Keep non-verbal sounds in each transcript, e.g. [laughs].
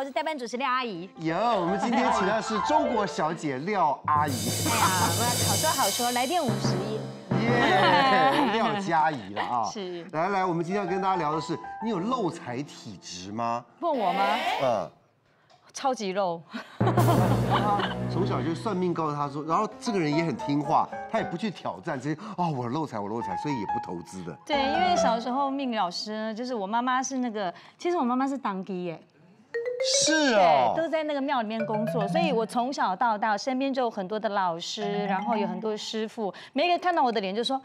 我是代班主持廖阿姨。有，我们今天请的是中国小姐廖阿姨。哎呀，我好说好说，来电五十亿。耶，廖嘉怡了啊。[laughs] 是来来，我们今天要跟大家聊的是，你有漏财体质吗？问我吗？嗯。超级漏。[laughs] 从小就算命告诉他说，然后这个人也很听话，他也不去挑战，直接哦我漏财我漏财，所以也不投资的。对，因为小时候命理老师，就是我妈妈是那个，其实我妈妈是当机耶。是对，哦。都在那个庙里面工作，所以我从小到大身边就有很多的老师，然后有很多师傅，每一个看到我的脸就说。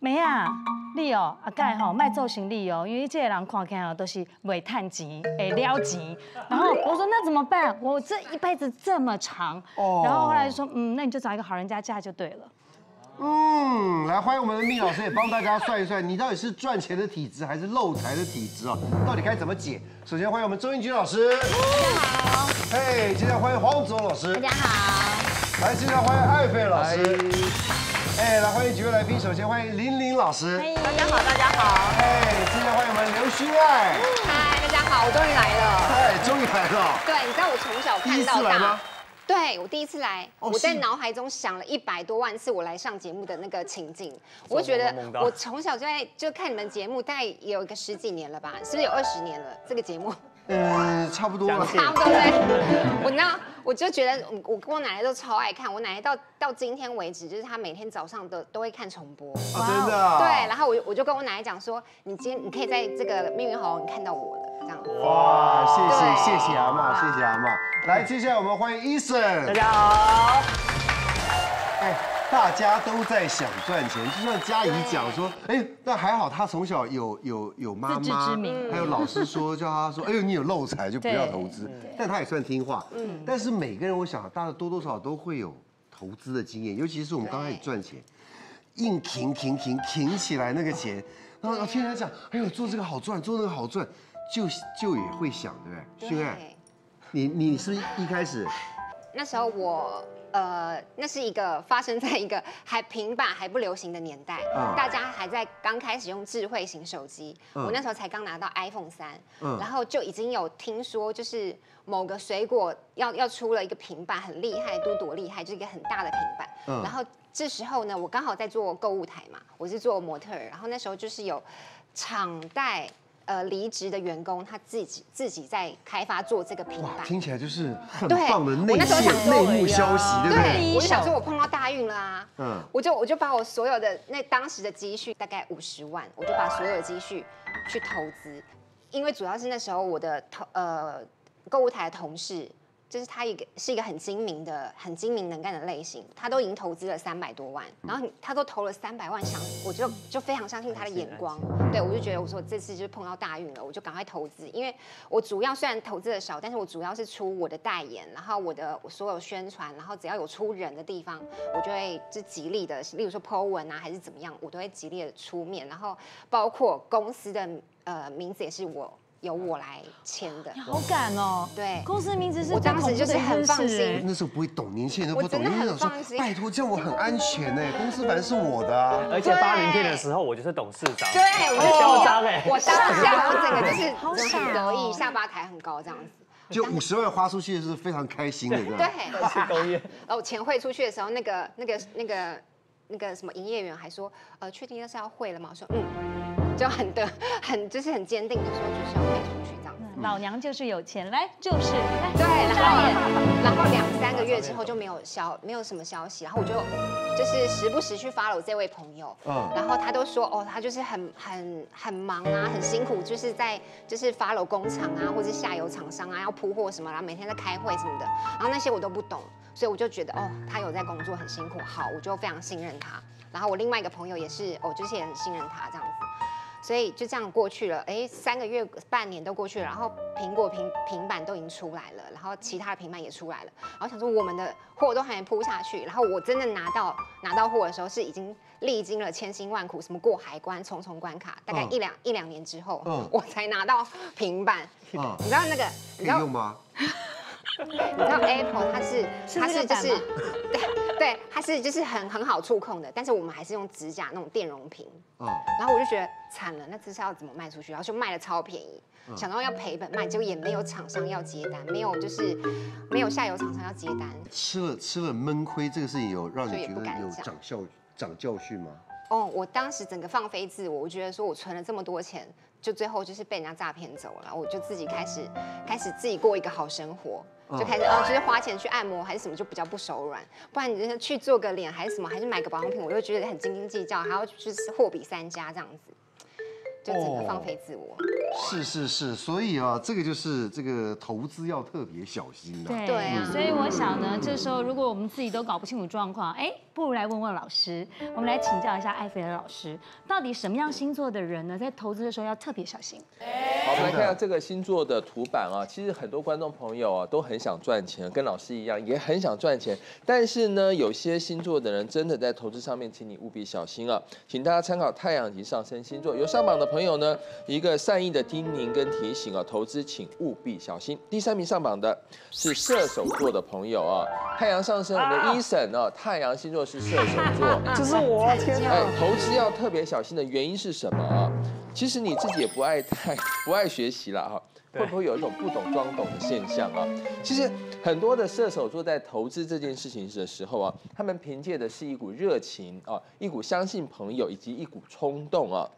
没啊，你哦，阿盖吼卖造型力哦，因为这些人看起来都是未探钱，会撩钱。[laughs] 然后我说那怎么办？我这一辈子这么长。哦。然后后来就说，嗯，那你就找一个好人家嫁就对了。嗯，来欢迎我们的命老师也帮大家算一算，你到底是赚钱的体质还是漏财的体质啊？到底该怎么解？首先欢迎我们周英菊老师。大家好。嘿，接下来欢迎黄子龙老师。大家好。来，接下来欢迎艾菲老师。哎，来欢迎几位来宾。首先欢迎林林老师。大家好，大家好。哎，接下来欢迎我们刘勋爱。嗨，大家好，我终于来了。哎，终于来了。对，你知道我从小看到大。对，我第一次来，我在脑海中想了一百多万次我来上节目的那个情景。[laughs] 我觉得我从小就在就看你们节目，大概有一个十几年了吧？是不是有二十年了？这个节目？嗯，差不多了。差不多对。我那我就觉得，我跟我奶奶都超爱看。我奶奶到到今天为止，就是她每天早上都都会看重播。啊，真的。对，然后我我就跟我奶奶讲说，你今天你可以在这个命运好你看到我了，这样。哇，谢谢谢谢阿妈，谢谢阿妈。来，接下来我们欢迎医生。大家好。哎。大家都在想赚钱，就像嘉怡讲说，哎，那还好，他从小有有有妈妈，还有老师说叫他说，哎呦，你有漏财就不要投资，但他也算听话。嗯，但是每个人，我想，大家多多少少都会有投资的经验，尤其是我们刚开始赚钱，硬挺挺挺挺起来那个钱，然后听人家讲，哎呦，做这个好赚，做那个好赚，就就也会想，对不对？现在，你你是一开始，那时候我。呃，那是一个发生在一个还平板还不流行的年代，大家还在刚开始用智慧型手机。我那时候才刚拿到 iPhone 三，然后就已经有听说，就是某个水果要要出了一个平板，很厉害，多多厉害，就是一个很大的平板。然后这时候呢，我刚好在做购物台嘛，我是做模特儿，然后那时候就是有场代。呃，离职的员工他自己自己在开发做这个平板，听起来就是很棒的内线内幕消息，对不对？我就想说，我碰到大运了啊！嗯，我就我就把我所有的那当时的积蓄大概五十万，我就把所有的积蓄去投资，因为主要是那时候我的投呃购物台的同事。就是他一个是一个很精明的、很精明能干的类型，他都已经投资了三百多万，然后他都投了三百万，想我就就非常相信他的眼光，对我就觉得我说这次就碰到大运了，我就赶快投资，因为我主要虽然投资的少，但是我主要是出我的代言，然后我的所有宣传，然后只要有出人的地方，我就会就极力的，例如说 Po 文啊还是怎么样，我都会极力的出面，然后包括公司的呃名字也是我。由我来签的，好敢哦！对，公司名字是我当时就是很放心。那时候不会懂，年轻人都不懂。我真的很放心。拜托，这样我很安全呢。公司反正是我的啊。而且发名片的时候，我就是董事长。对，我就嚣张哎。我当下我整个就是 [laughs] 很得意，下巴抬很高这样子。就五十万花出去是非常开心的，对。对。[laughs] 然后 [laughs] 钱汇出去的时候，那个那个那个那个什么营业员还说，呃，确定要是要汇了吗？我说嗯。就很的 [laughs] 很就是很坚定的说就是要飞出去这样，老娘就是有钱，来就是对，然后然后两三个月之后就没有消没有什么消息，然后我就就是时不时去发了我这位朋友，嗯，然后他都说哦他就是很很很忙啊，很辛苦，就是在就是发了工厂啊或者下游厂商啊要铺货什么，然后每天在开会什么的，然后那些我都不懂，所以我就觉得哦他有在工作很辛苦，好我就非常信任他，然后我另外一个朋友也是哦就是也很信任他这样子。所以就这样过去了，哎，三个月、半年都过去了，然后苹果平平板都已经出来了，然后其他的平板也出来了，然后想说我们的货都还没铺下去，然后我真的拿到拿到货的时候，是已经历经了千辛万苦，什么过海关、重重关卡，大概一两一两年之后，我才拿到平板。你知道那个？可以用吗？你知道 Apple 它是它是就是对对，它是就是很很好触控的，但是我们还是用指甲那种电容屏。哦。然后我就觉得惨了，那这是要怎么卖出去？然后就卖的超便宜，想到要赔本卖，结果也没有厂商要接单，没有就是没有下游厂商要接单。吃了吃了闷亏，这个事情有让你觉得有长教长教训吗？哦，我当时整个放飞自我，我觉得说我存了这么多钱。就最后就是被人家诈骗走了，我就自己开始开始自己过一个好生活，就开始哦，就是花钱去按摩还是什么，就比较不手软。不然你就是去做个脸还是什么，还是买个保养品，我就觉得很斤斤计较，还要就是货比三家这样子。就整个放飞自我，是是是，所以啊，这个就是这个投资要特别小心的。对，啊所以我想呢，这时候如果我们自己都搞不清楚状况，哎，不如来问问老师，我们来请教一下艾菲尔老师，到底什么样星座的人呢，在投资的时候要特别小心？好，我们来看下这个星座的图版啊，其实很多观众朋友啊都很想赚钱，跟老师一样，也很想赚钱，但是呢，有些星座的人真的在投资上面，请你务必小心啊，请大家参考太阳及上升星座有上榜的。朋友呢，一个善意的叮咛跟提醒啊，投资请务必小心。第三名上榜的是射手座的朋友啊，太阳上升，我们的 Eason 啊，太阳星座是射手座，[laughs] 就是我天哪！哎，投资要特别小心的原因是什么啊？其实你自己也不爱太不爱学习了哈，会不会有一种不懂装懂的现象啊？其实很多的射手座在投资这件事情的时候啊，他们凭借的是一股热情啊，一股相信朋友以及一股冲动啊。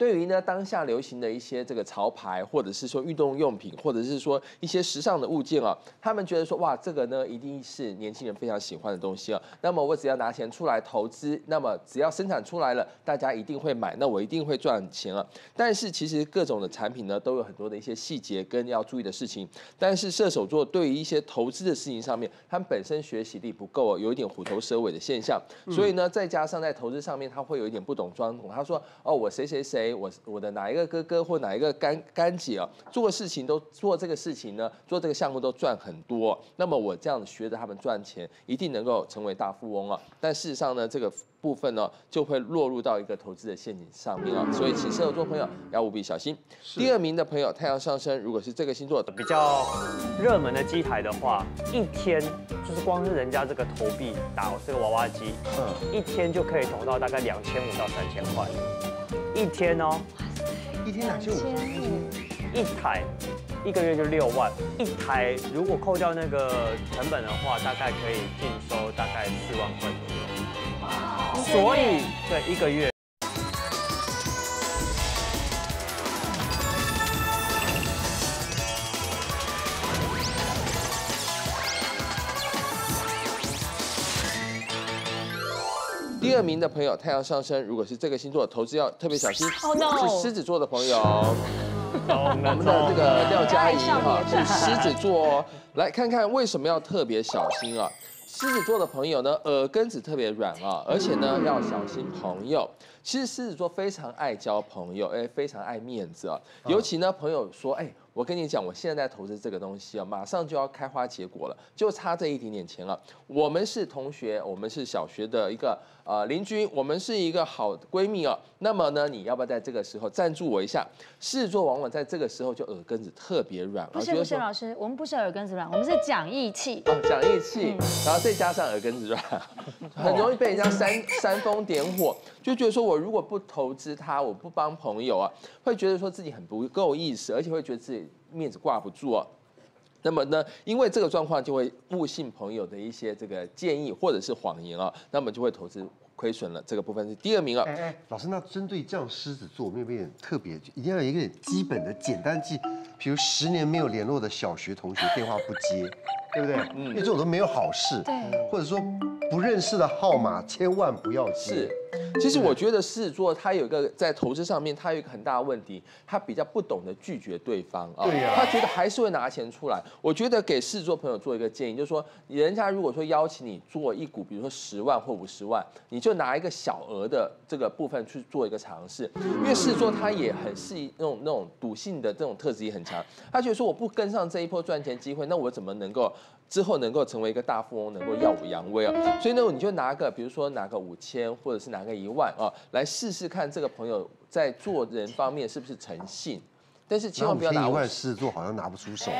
对于呢当下流行的一些这个潮牌，或者是说运动用品，或者是说一些时尚的物件啊，他们觉得说哇，这个呢一定是年轻人非常喜欢的东西啊。那么我只要拿钱出来投资，那么只要生产出来了，大家一定会买，那我一定会赚钱啊。但是其实各种的产品呢，都有很多的一些细节跟要注意的事情。但是射手座对于一些投资的事情上面，他们本身学习力不够，有一点虎头蛇尾的现象。所以呢，再加上在投资上面，他会有一点不懂装懂。他说哦，我谁谁谁。我我的哪一个哥哥或哪一个干干姐啊，做事情都做这个事情呢，做这个项目都赚很多。那么我这样学着他们赚钱，一定能够成为大富翁啊。但事实上呢，这个部分呢，就会落入到一个投资的陷阱上面啊。所以，请射手座朋友要务必小心。第二名的朋友，太阳上升，如果是这个星座的比较热门的机台的话，一天就是光是人家这个投币打这个娃娃机，嗯，一天就可以投到大概两千五到三千块。一天哦，一天两千五，一台，一个月就六万。一台如果扣掉那个成本的话，大概可以净收大概四万块左右。所以，对一个月。二名的朋友，太阳上升，如果是这个星座，投资要特别小心。是狮子座的朋友，我们的这个廖嘉怡哈是狮子座哦，来看看为什么要特别小心啊？狮子座的朋友呢，耳根子特别软啊，而且呢要小心朋友。其实狮子座非常爱交朋友，哎，非常爱面子啊。尤其呢，朋友说，哎，我跟你讲，我现在在投资这个东西啊，马上就要开花结果了，就差这一点点钱了。我们是同学，我们是小学的一个。啊，邻居，我们是一个好闺蜜哦。那么呢，你要不要在这个时候赞助我一下？事做往往在这个时候就耳根子特别软。不是不是，老师，我们不是耳根子软，我们是讲义气。哦，讲义气，然后再加上耳根子软，[laughs] 很容易被人家煽 [laughs] 煽风点火，就觉得说我如果不投资他，我不帮朋友啊，会觉得说自己很不够意思，而且会觉得自己面子挂不住啊。那么呢，因为这个状况就会误信朋友的一些这个建议或者是谎言啊，那么就会投资亏损了。这个部分是第二名啊。哎哎，老师，那针对这样狮子座，有没有点特别，一定要有一个基本的简单记，比如十年没有联络的小学同学电话不接，对不对？嗯，因为这种都没有好事。对，或者说不认识的号码千万不要接。其实我觉得狮子座他有一个在投资上面，他有一个很大的问题，他比较不懂得拒绝对方啊。对呀。他觉得还是会拿钱出来。我觉得给狮子座朋友做一个建议，就是说，人家如果说邀请你做一股，比如说十万或五十万，你就拿一个小额的这个部分去做一个尝试。因为狮子座他也很适宜那种那种赌性的这种特质也很强。他觉得说我不跟上这一波赚钱机会，那我怎么能够？之后能够成为一个大富翁，能够耀武扬威啊！所以呢，你就拿个，比如说拿个五千，或者是拿个一万啊，来试试看这个朋友在做人方面是不是诚信。但是千万不要拿一万狮子座好像拿不出手，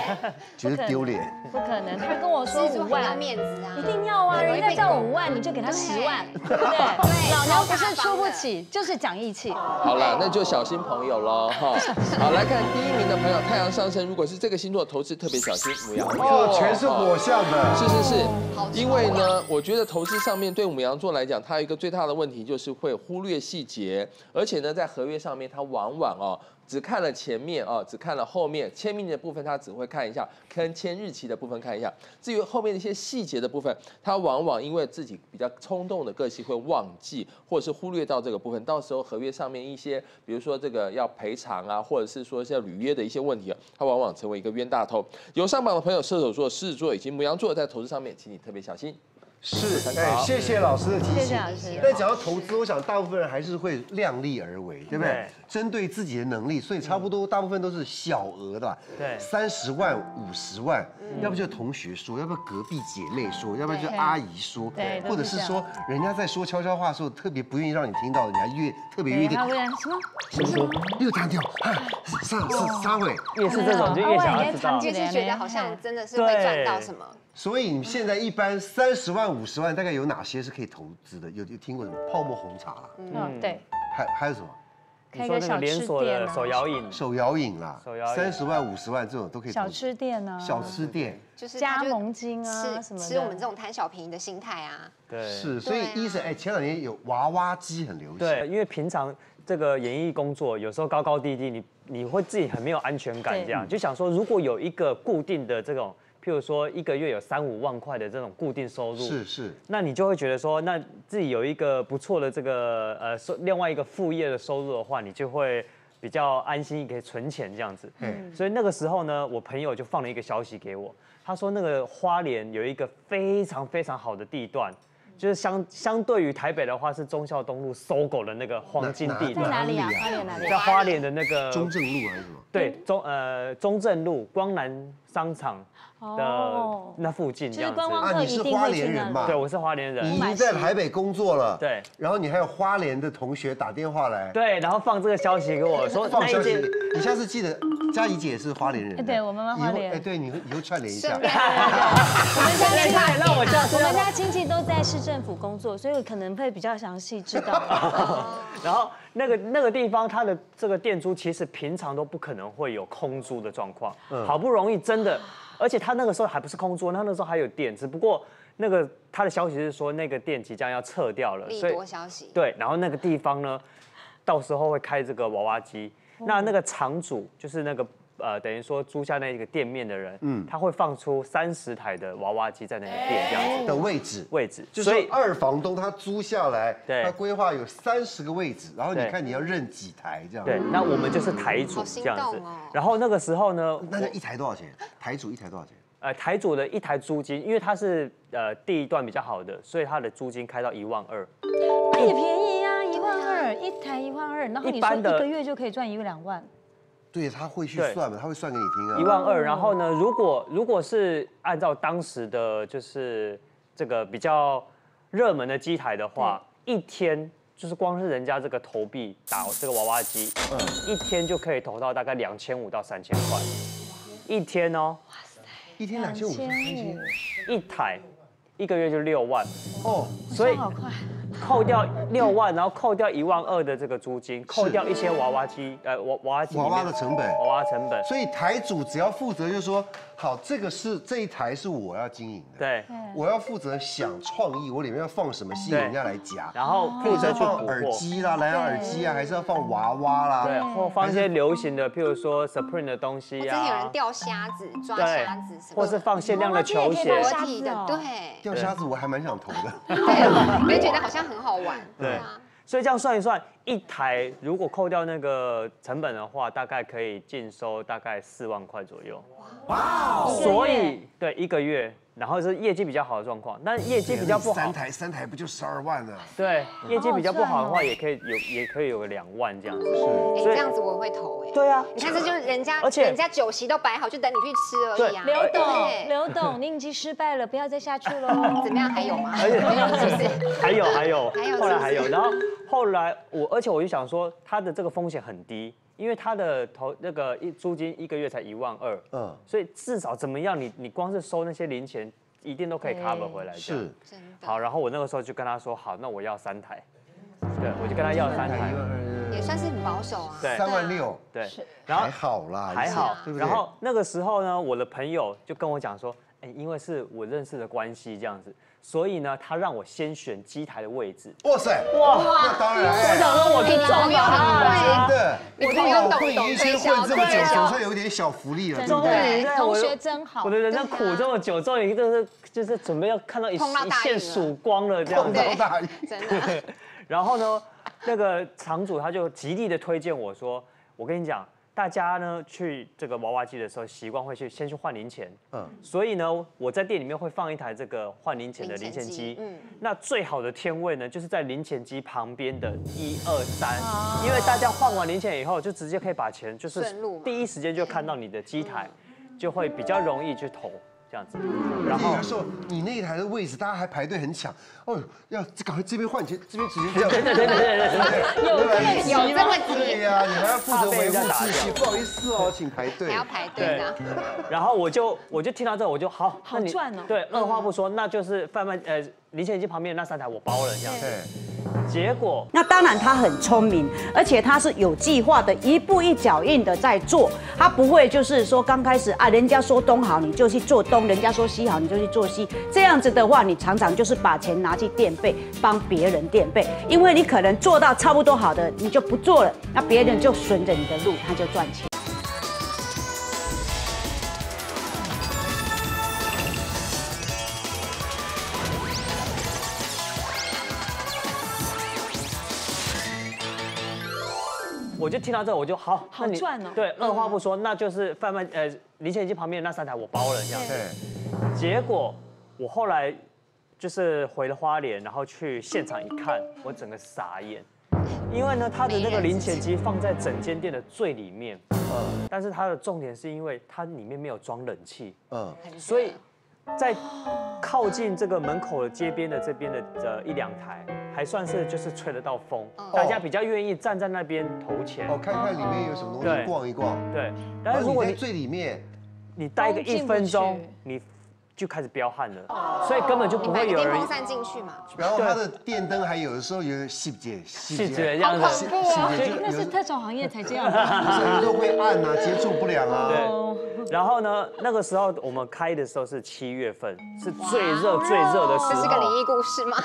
[laughs] 觉得丢脸。不可能，他跟我说五万，要面子啊，一定要啊！人家叫五万，你就给他十万，[laughs] 对不对？老娘不是出不起，就是讲义气。好了，那就小心朋友喽哈。好，来看第一名的朋友，太阳上升，如果是这个星座投资特别小心，母羊座全是火象的，是是是。因为呢，我觉得投资上面对母羊座来讲，它有一个最大的问题就是会忽略细节，而且呢，在合约上面，它往往哦。只看了前面啊，只看了后面签名的部分，他只会看一下，跟签日期的部分看一下。至于后面的一些细节的部分，他往往因为自己比较冲动的个性会忘记，或者是忽略到这个部分。到时候合约上面一些，比如说这个要赔偿啊，或者是说要履约的一些问题，他往往成为一个冤大头。有上榜的朋友，射手座、狮子座以及母羊座，在投资上面，请你特别小心。是，哎，谢谢老师的提醒。谢谢老师。但讲到投资，我想大部分人还是会量力而为，对不对？针对自己的能力，所以差不多大部分都是小额的，对，三十万、五十万，要不就同学说，要不隔壁姐妹说，要不然就阿姨说，对，或者是说人家在说悄悄话的时候，特别不愿意让你听到的，你还越特别约定。什么？什么？又弹掉？上是三位，越是这种就越想要知道，就是觉得好像真的是会赚到什么。所以你现在一般三十万、五十万，大概有哪些是可以投资的？有有听过什么泡沫红茶啦？嗯，对。还还有什么？开个小吃店手摇饮，手摇饮啦，三十万、五十万这种都可以。小吃店啊？小吃店就是加盟金啊，什么吃我们这种贪小便宜的心态啊。对，是。所以医生，哎，前两年有娃娃机很流行。对，因为平常这个演艺工作有时候高高低低，你你会自己很没有安全感，这样就想说，如果有一个固定的这种。譬如说一个月有三五万块的这种固定收入，是是，那你就会觉得说，那自己有一个不错的这个呃收另外一个副业的收入的话，你就会比较安心，可以存钱这样子。嗯，所以那个时候呢，我朋友就放了一个消息给我，他说那个花莲有一个非常非常好的地段，就是相相对于台北的话是忠孝东路搜狗的那个黄金地段。在哪里啊？花莲哪里？在花莲的那个中正路还是什么？对，中呃中正路光南商场。的那附近这样子啊，你是花莲人嘛？对，我是花莲人。你已经在台北工作了，对。然后你还有花莲的同学打电话来，对，然后放这个消息给我说，放消息。你下次记得，佳怡姐是花莲人，对我妈妈花莲。哎，对，你以后串联一下。[laughs] 我们家亲戚，让我叫。我们家亲戚都在市政府工作，所以我可能会比较详细知道。[laughs] 然后那个那个地方，它的这个店租其实平常都不可能会有空租的状况，好不容易真的。而且他那个时候还不是空桌，他那时候还有店，只不过那个他的消息是说那个店即将要撤掉了，所以消息对，然后那个地方呢，到时候会开这个娃娃机，那那个场主就是那个。呃，等于说租下那个店面的人，嗯，他会放出三十台的娃娃机在那个店这样子的位置位置，所以二房东他租下来，对他规划有三十个位置，然后你看你要认几台这样。对，那我们就是台主这样子。然后那个时候呢，那一台多少钱？台主一台多少钱？呃，台主的一台租金，因为它是呃地段比较好的，所以它的租金开到一万二，也便宜啊，一万二一台一万二，然后你说一个月就可以赚一个两万。对他会去算的，他会算给你听啊。一万二，然后呢，如果如果是按照当时的就是这个比较热门的机台的话，一天就是光是人家这个投币打这个娃娃机，嗯，一天就可以投到大概两千五到三千块，一天哦，哇塞，一天两千五三千，一台一个月就六万。哦，所以好快。扣掉六万，然后扣掉一万二的这个租金，扣掉一些娃娃机，呃，娃娃娃机娃娃的成本，娃娃成本。所以台主只要负责，就是说。好，这个是这一台是我要经营的，对，我要负责想创意，我里面要放什么吸引人家来夹，然后负责放耳机啦，蓝牙耳机啊，还是要放娃娃啦，对，或放一些流行的，譬如说 Supreme 的东西啊，之前有人钓虾子、抓虾子什么，或是放限量的球鞋，的，对，钓虾子我还蛮想投的，[laughs] 对，我也觉得好像很好玩，对啊。所以这样算一算，一台如果扣掉那个成本的话，大概可以净收大概四万块左右。哇！所以对一个月。然后是业绩比较好的状况，那业绩比较不好，三台三台不就十二万了？对，业绩比较不好的话，也可以有，也可以有个两万这样子。是，哎，这样子我会投哎。对啊，你看这就是人家，而且人家酒席都摆好，就等你去吃而已啊。刘董，刘董，你已经失败了，不要再下去了。[laughs] 怎么样？还有吗？[laughs] 还有，是不是 [laughs] 还有，还有，还有，后来还有。然后后来我，而且我就想说，他的这个风险很低，因为他的投那个一租金一个月才一万二，嗯，所以至少怎么样，你你光是收那些零钱，一定都可以 cover 回来。是，好，然后我那个时候就跟他说，好，那我要三台，对，我就跟他要三台，也算是很保守啊，对，三万六，对，然后还好啦，还好，然后那个时候呢，我的朋友就跟我讲说。哎，因为是我认识的关系这样子，所以呢，他让我先选机台的位置。哇塞，哇，那当然，我想说我去找他，真的，你朋友懂懂推销，这么久，总算有点小福利了，对不对？同学真好，我的人生苦这么久，终于就是就是准备要看到一一线曙光了这样子。大，真的。[laughs] 然后呢，那个场主他就极力的推荐我说，我跟你讲。大家呢去这个娃娃机的时候，习惯会去先去换零钱，嗯，所以呢，我在店里面会放一台这个换零钱的零钱机，嗯，那最好的天位呢，就是在零钱机旁边的一二三，因为大家换完零钱以后，就直接可以把钱就是第一时间就看到你的机台，就会比较容易去投。这样子，然后有时候你那一台的位置，大家还排队很抢，哦，要赶快这边换钱，这边直接这样，对对对对对有有这么急？对呀，你还要负责维护秩序，不好意思哦，请排队，还要排队呢。然后我就我就听到这，我就好，好赚哦。对，二话不说，那就是贩卖呃。零钱机旁边那三台我包了，这样。对。结果，那当然他很聪明，而且他是有计划的，一步一脚印的在做。他不会就是说刚开始啊，人家说东好你就去做东，人家说西好你就去做西。这样子的话，你常常就是把钱拿去垫背，帮别人垫背，因为你可能做到差不多好的，你就不做了，那别人就顺着你的路，他就赚钱。听到这，我就好，好赚哦。对，二话不说，那就是贩卖呃零钱机旁边那三台我包了这样。对。结果我后来就是回了花莲，然后去现场一看，我整个傻眼，因为呢，他的那个零钱机放在整间店的最里面，嗯，但是它的重点是因为它里面没有装冷气，嗯，所以在靠近这个门口的街边的这边的呃一两台。还算是就是吹得到风，大家比较愿意站在那边投钱哦，看看里面有什么东西，逛一逛。对，但是如果你最里面，你待个一分钟，你就开始飙汗了，所以根本就不会有人。风扇进去嘛。然后它的电灯还有的时候有细节，细节这样子，那是特种行业才这样。[laughs] 有时候会暗啊，接触不良啊。对。然后呢，那个时候我们开的时候是七月份，是最热最热的时候。这是个灵异故事吗？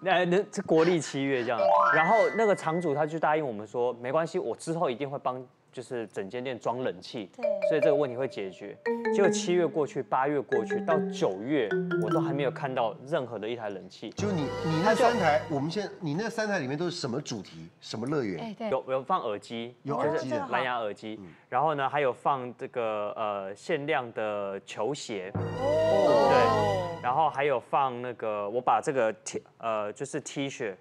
那那是国历七月这样，[laughs] 然后那个场主他就答应我们说，没关系，我之后一定会帮，就是整间店装冷气，对，所以这个问题会解决。结果七月过去，八月过去，到九月我都还没有看到任何的一台冷气。就你你那三台，我们现你那三台里面都是什么主题？什么乐园？有有放耳机，有耳机蓝牙耳机，然后呢还有放这个呃限量的球鞋，哦，对，然后还有放那个我把这个 T 呃就是 T 恤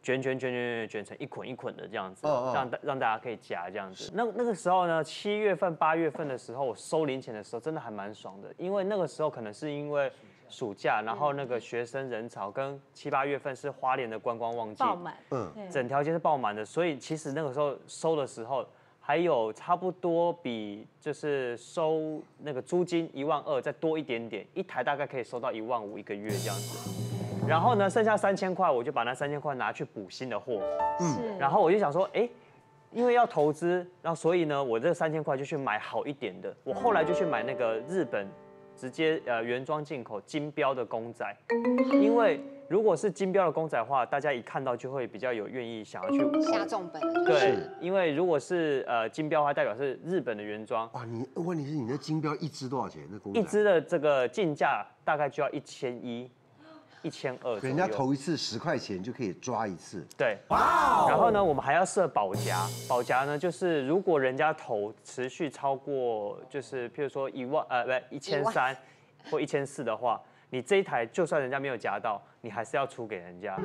卷卷卷卷卷卷成一捆一捆的这样子，让让大家可以夹这样子。那那个时候呢，七月份八月份的时候，我收零钱的时候真的还蛮爽的，因为那个时候可能是因为暑假，然后那个学生人潮跟七八月份是花莲的观光旺季，爆满，嗯，整条街是爆满的，所以其实那个时候收的时候。还有差不多比就是收那个租金一万二再多一点点，一台大概可以收到一万五一个月这样子。然后呢，剩下三千块，我就把那三千块拿去补新的货。嗯。然后我就想说，哎，因为要投资，然后所以呢，我这三千块就去买好一点的。我后来就去买那个日本直接呃原装进口金标的公仔，因为。如果是金标的公仔的话，大家一看到就会比较有愿意想要去下重本。对，因为如果是呃金标的话，代表是日本的原装。哇，你问题是你那金标一只多少钱？那公仔一只的这个进价大概就要一千一、一千二。人家投一次十块钱就可以抓一次。对，哇。然后呢，我们还要设保夹，保夹呢就是如果人家投持续超过，就是譬如说一万呃不一千三或一千四的话。你这一台就算人家没有夹到，你还是要出给人家。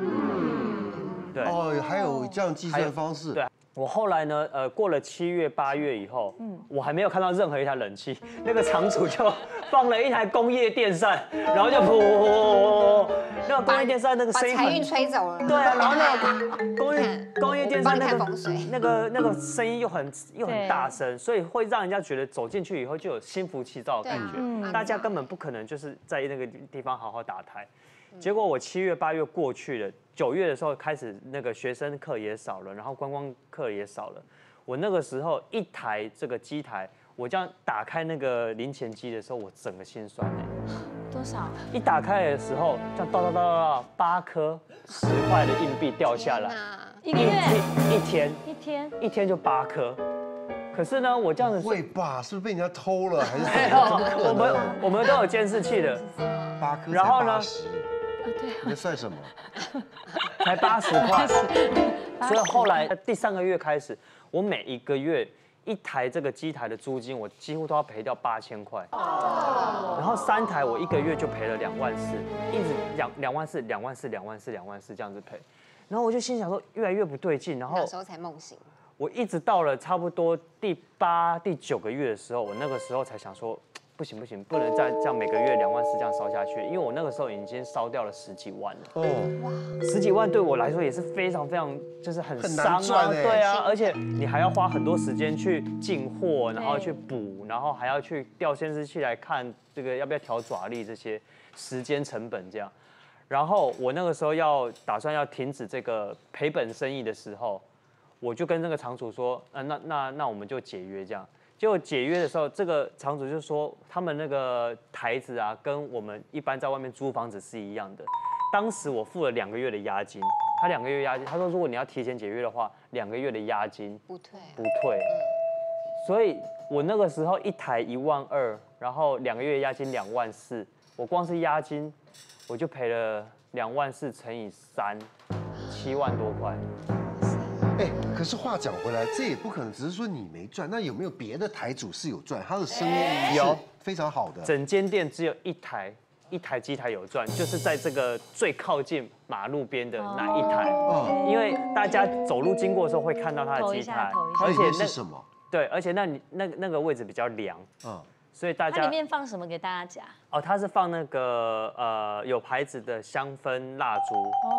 对哦，还有这样计算方式。对，我后来呢，呃，过了七月八月以后，嗯，我还没有看到任何一台冷气，那个厂主就放了一台工业电扇，然后就噗，那个工业电扇那个声音把财运吹走了。对啊，然后那个 [laughs] 工业工业电扇那个那个那个声音又很又很大声，所以会让人家觉得走进去以后就有心浮气躁的感觉，大家根本不可能就是在那个地方好好打台。结果我七月八月过去了，九月的时候开始那个学生课也少了，然后观光课也少了。我那个时候一台这个机台，我这样打开那个零钱机的时候，我整个心酸哎。多少？一打开的时候，这样叨叨叨叨，八颗十块的硬币掉下来，一个月一天一天一天就八颗。可是呢，我这样子会吧？是不是被人家偷了还是？[laughs] 我们我们都有监视器的。八颗，然后呢？对，你算什么？[laughs] 才八十块，所以后来第三个月开始，我每一个月一台这个机台的租金，我几乎都要赔掉八千块。然后三台我一个月就赔了两万四，一直两两万四、两万四、两万四、两万四这样子赔。然后我就心想说，越来越不对劲。然后那时候才梦醒。我一直到了差不多第八、第九个月的时候，我那个时候才想说。不行不行，不能再这样每个月两万四这样烧下去，因为我那个时候已经烧掉了十几万了。哦，哇，十几万对我来说也是非常非常就是很伤啊，对啊，而且你还要花很多时间去进货，然后去补，然后还要去调监视器来看这个要不要调爪力这些时间成本这样。然后我那个时候要打算要停止这个赔本生意的时候，我就跟那个厂主说，呃，那那那我们就解约这样。就解约的时候，这个厂主就说他们那个台子啊，跟我们一般在外面租房子是一样的。当时我付了两个月的押金，他两个月押金，他说如果你要提前解约的话，两个月的押金不退，不退。所以我那个时候一台一万二，然后两个月押金两万四，我光是押金我就赔了两万四乘以三，七万多块。哎，可是话讲回来，这也不可能只是说你没赚，那有没有别的台主是有赚，他的生意有非常好的？整间店只有一台，一台机台有赚，就是在这个最靠近马路边的那一台。嗯，因为大家走路经过的时候会看到他的机台，而且是什么？对，而且那你那那个位置比较凉。嗯。所以大家里面放什么给大家讲？哦，它是放那个呃有牌子的香氛蜡烛，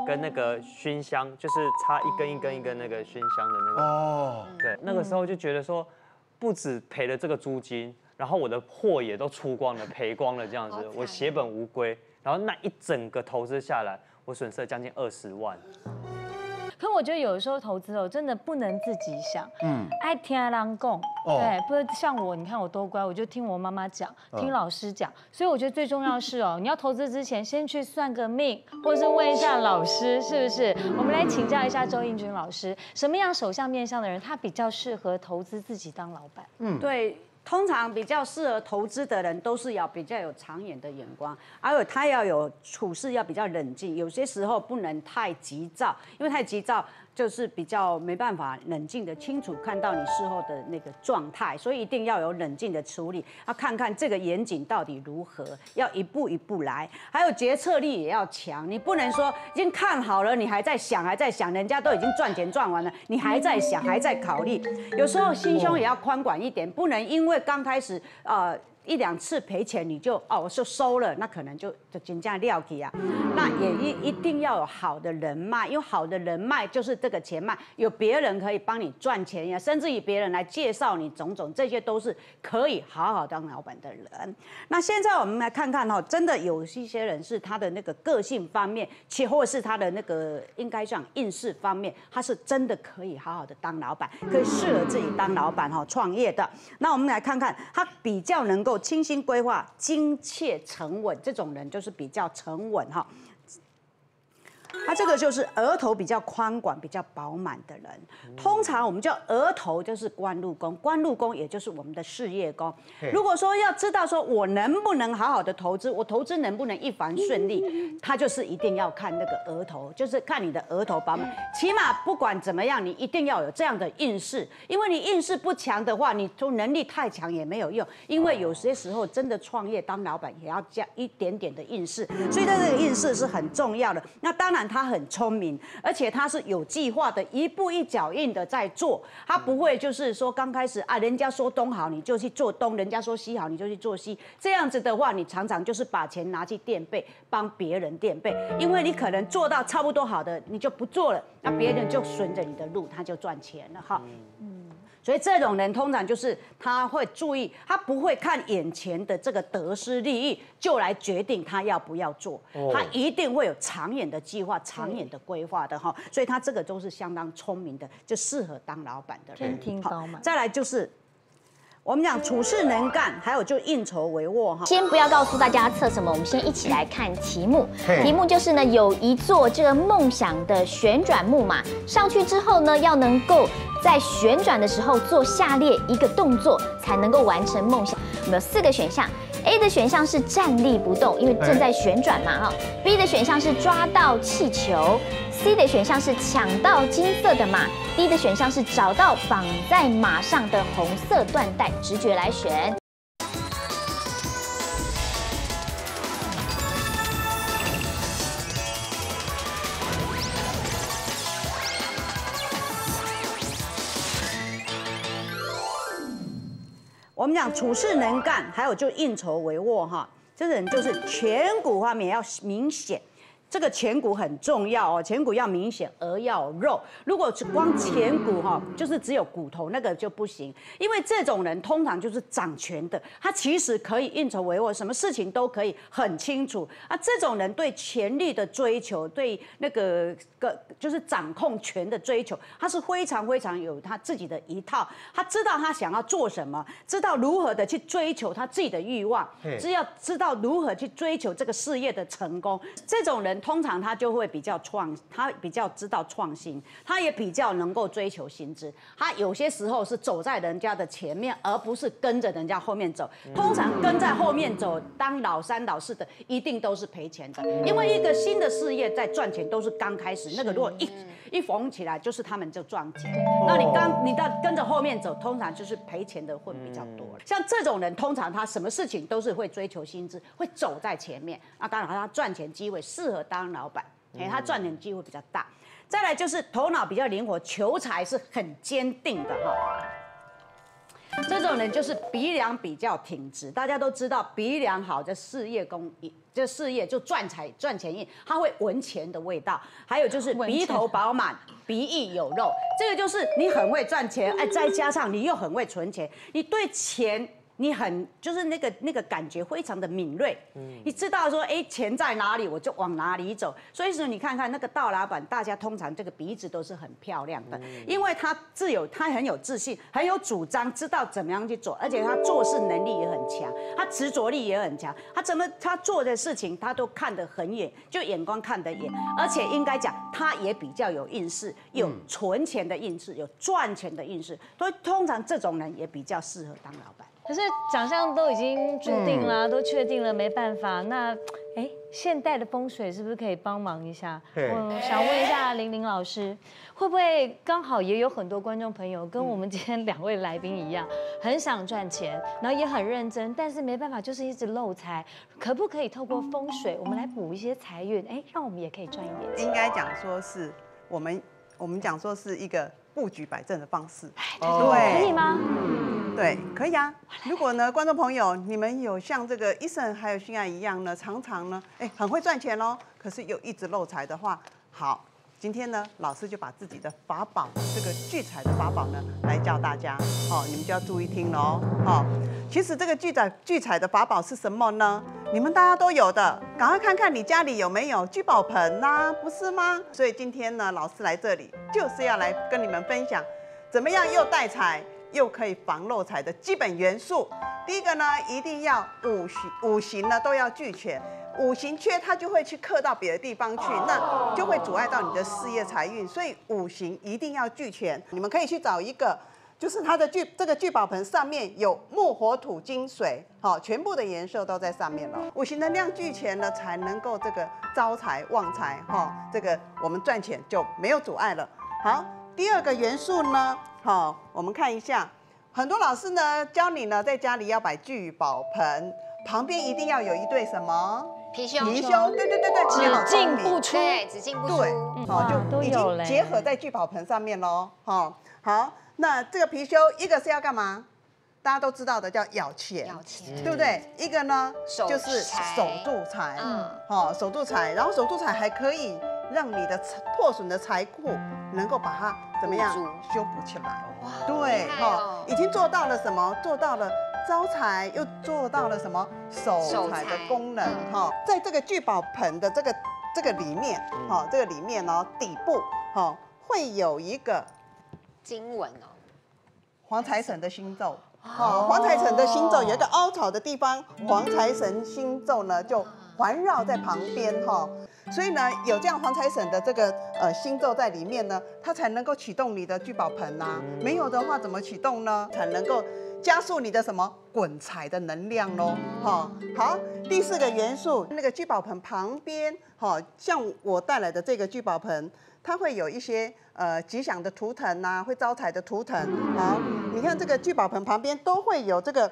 跟那个熏香，就是插一根一根一根那个熏香的那个。哦。对，那个时候就觉得说，不止赔了这个租金，然后我的货也都出光了，赔光了这样子，我血本无归。然后那一整个投资下来，我损失了将近二十万。可我觉得有的时候投资哦，真的不能自己想，嗯，爱听人讲，对，不是像我，你看我多乖，我就听我妈妈讲，听老师讲，所以我觉得最重要是哦，[laughs] 你要投资之前先去算个命，或者是问一下老师，是不是？我们来请教一下周应君老师，什么样手相面相的人，他比较适合投资自己当老板？嗯，对。通常比较适合投资的人，都是要比较有长远的眼光，还有他要有处事要比较冷静，有些时候不能太急躁，因为太急躁。就是比较没办法冷静的清楚看到你事后的那个状态，所以一定要有冷静的处理，要看看这个严谨到底如何，要一步一步来，还有决策力也要强，你不能说已经看好了，你还在想还在想，人家都已经赚钱赚完了，你还在想还在考虑，有时候心胸也要宽广一点，不能因为刚开始呃。一两次赔钱你就哦我说收了，那可能就就金价撂起啊。那也一一定要有好的人脉，因为好的人脉就是这个钱脉，有别人可以帮你赚钱呀，甚至于别人来介绍你种种，这些都是可以好好当老板的人。那现在我们来看看哈，真的有一些人是他的那个个性方面，且或是他的那个应该讲应试方面，他是真的可以好好的当老板，可以适合自己当老板哈，创业的。那我们来看看他比较能够。清新规划、精切沉稳，这种人就是比较沉稳哈。他这个就是额头比较宽广、比较饱满的人。通常我们叫额头就是官禄宫，官禄宫也就是我们的事业宫。如果说要知道说我能不能好好的投资，我投资能不能一帆顺利，他就是一定要看那个额头，就是看你的额头饱满。起码不管怎么样，你一定要有这样的运势，因为你运势不强的话，你从能力太强也没有用。因为有些时候真的创业当老板也要加一点点的运势，所以这个运势是很重要的。那当然。他很聪明，而且他是有计划的，一步一脚印的在做，他不会就是说刚开始啊，人家说东好你就去做东，人家说西好你就去做西，这样子的话，你常常就是把钱拿去垫背，帮别人垫背，因为你可能做到差不多好的，你就不做了，那别人就顺着你的路，他就赚钱了哈。所以这种人通常就是他会注意，他不会看眼前的这个得失利益就来决定他要不要做，他一定会有长远的计划、长远的规划的哈。所以他这个都是相当聪明的，就适合当老板的人。天庭饱满。再来就是。我们讲处事能干，还有就运筹帷幄哈。先不要告诉大家测什么，我们先一起来看题目。题目就是呢，有一座这个梦想的旋转木马，上去之后呢，要能够在旋转的时候做下列一个动作，才能够完成梦想。我们有四个选项，A 的选项是站立不动，因为正在旋转嘛哈。B 的选项是抓到气球。C 的选项是抢到金色的马，D 的选项是找到绑在马上的红色缎带，直觉来选。我们讲处事能干，还有就运筹帷幄哈，这人就是颧骨方面要明显。这个颧骨很重要哦，颧骨要明显而要肉。如果是光颧骨哈，就是只有骨头那个就不行。因为这种人通常就是掌权的，他其实可以运筹帷幄，什么事情都可以很清楚。啊，这种人对权力的追求，对那个个就是掌控权的追求，他是非常非常有他自己的一套。他知道他想要做什么，知道如何的去追求他自己的欲望，只要知道如何去追求这个事业的成功。这种人。通常他就会比较创，他比较知道创新，他也比较能够追求薪资。他有些时候是走在人家的前面，而不是跟着人家后面走。通常跟在后面走，当老三老四的，一定都是赔钱的。因为一个新的事业在赚钱都是刚开始，那个如果一一缝起来，就是他们就赚钱。那你刚你到跟着后面走，通常就是赔钱的会比较多。像这种人，通常他什么事情都是会追求薪资，会走在前面。那当然他赚钱机会适合当老板，哎，他赚钱机会比较大。再来就是头脑比较灵活，求财是很坚定的哈。这种人就是鼻梁比较挺直，大家都知道鼻梁好，这事业功，这事业就赚财赚钱运，他会闻钱的味道。还有就是鼻头饱满，鼻翼有肉，这个就是你很会赚钱，哎，再加上你又很会存钱，你对钱。你很就是那个那个感觉非常的敏锐，嗯，你知道说哎钱在哪里我就往哪里走，所以说你看看那个大老板，大家通常这个鼻子都是很漂亮的，因为他自有他很有自信，很有主张，知道怎么样去做，而且他做事能力也很强，他执着力也很强，他怎么他做的事情他都看得很远，就眼光看得远，而且应该讲他也比较有运势，有存钱的运势，有赚钱的运势，所以通常这种人也比较适合当老板。可是长相都已经注定了，都确定了，没办法。那，哎，现代的风水是不是可以帮忙一下？我想问一下玲玲老师，会不会刚好也有很多观众朋友跟我们今天两位来宾一样，很想赚钱，然后也很认真，但是没办法，就是一直漏财。可不可以透过风水，我们来补一些财运？哎，让我们也可以赚一点钱。应该讲说是我们，我们讲说是一个。布局摆正的方式，对，可以吗？对，可以啊。如果呢，观众朋友，你们有像这个医生还有心爱一样呢，常常呢，哎，很会赚钱哦，可是又一直漏财的话，好。今天呢，老师就把自己的法宝，这个聚财的法宝呢，来教大家。哦，你们就要注意听喽。哦，其实这个聚财聚财的法宝是什么呢？你们大家都有的，赶快看看你家里有没有聚宝盆呐，不是吗？所以今天呢，老师来这里就是要来跟你们分享，怎么样又带财又可以防漏财的基本元素。第一个呢，一定要五行五行呢都要俱全。五行缺，它就会去克到别的地方去，那就会阻碍到你的事业财运。所以五行一定要俱全。你们可以去找一个，就是它的聚这个聚宝盆上面有木、火、土、金、水，好，全部的颜色都在上面了。五行能量俱全呢，才能够这个招财旺财，哈，这个我们赚钱就没有阻碍了。好，第二个元素呢，好，我们看一下，很多老师呢教你呢，在家里要摆聚宝盆，旁边一定要有一对什么？貔貅，貔貅，对对对对，只进不出，对，只进不出，对，好，就已经结合在聚宝盆上面喽。好，好，那这个貔貅一个是要干嘛？大家都知道的叫咬钱，对不对？一个呢就是守住财，嗯，好，守住财，然后守住财还可以让你的破损的财库能够把它怎么样修补起来？哇，对，哈，已经做到了什么？做到了招财，又做到了什么？守财的功能？哈，在这个聚宝盆的这个这个里面，哈，这个里面呢底部，哈，会有一个经文哦，黄财神的星咒。好，黄财神的星咒有一个凹槽的地方，黄财神星咒呢就环绕在旁边哈，所以呢有这样黄财神的这个呃星咒在里面呢，它才能够启动你的聚宝盆呐，没有的话怎么启动呢？才能够加速你的什么滚财的能量喽，哈，好，第四个元素那个聚宝盆旁边，哈，像我带来的这个聚宝盆。它会有一些呃吉祥的图腾呐，会招财的图腾。好，你看这个聚宝盆旁边都会有这个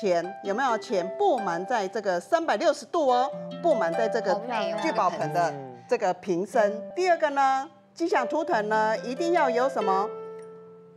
钱，有没有钱布满在这个三百六十度哦，布满在这个聚宝盆的这个瓶身。第二个呢，吉祥图腾呢一定要有什么？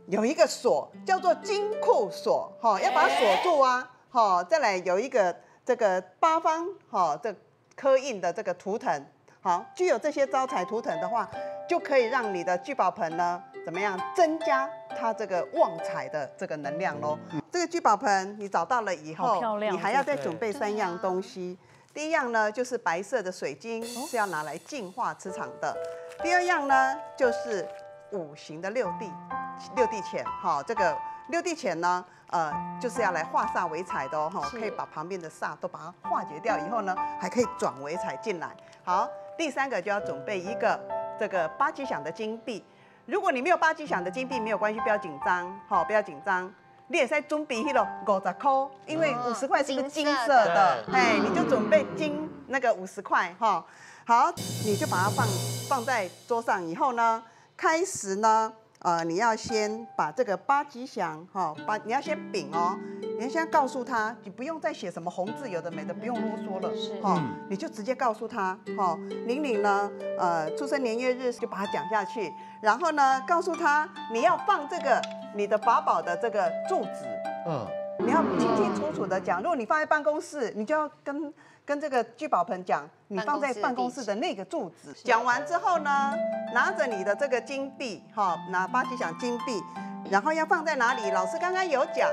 有一个锁，叫做金库锁，哈，要把它锁住啊，哈。再来有一个这个八方哈这刻印的这个图腾，好，具有这些招财图腾的话。就可以让你的聚宝盆呢，怎么样增加它这个旺财的这个能量喽？这个聚宝盆你找到了以后，你还要再准备三样东西。第一样呢，就是白色的水晶，是要拿来净化磁场的。第二样呢，就是五行的六地，六地钱。哈，这个六地钱呢，呃，就是要来化煞为财的哦。哈，可以把旁边的煞都把它化解掉以后呢，还可以转为财进来。好，第三个就要准备一个。这个八吉祥的金币，如果你没有八吉祥的金币，没有关系，不要紧张，好，不要紧张。你也在准备了五十块，因为五十块是个金色的，哎，你就准备金那个五十块，哈，好，你就把它放放在桌上以后呢，开始呢。呃，你要先把这个八吉祥哈，把你要先禀哦，你要先告诉他，你不用再写什么红字，有的没的，不用啰嗦了，哈，你就直接告诉他，哈，玲玲呢，呃，出生年月日就把它讲下去，然后呢，告诉他你要放这个你的法宝的这个住址，嗯，你要清清楚楚的讲，如果你放在办公室，你就要跟。跟这个聚宝盆讲，你放在办公室的那个柱子。讲完之后呢，拿着你的这个金币，哈，拿八吉祥金币，然后要放在哪里？老师刚刚有讲，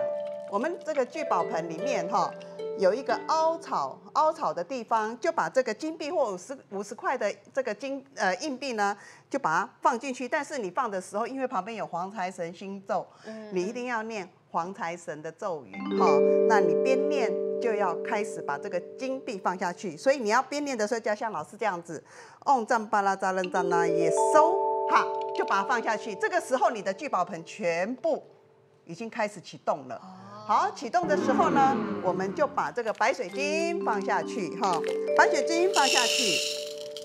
我们这个聚宝盆里面，哈，有一个凹槽，凹槽的地方，就把这个金币或五十五十块的这个金呃硬币呢，就把它放进去。但是你放的时候，因为旁边有黄财神星咒，你一定要念黄财神的咒语，哈，那你边念。就要开始把这个金币放下去，所以你要边念的时候，就要像老师这样子，嗡赞巴拉扎楞赞那也收，哈，就把它放下去。这个时候，你的聚宝盆全部已经开始启动了。好，启动的时候呢，我们就把这个白水晶放下去，哈，白水晶放下去，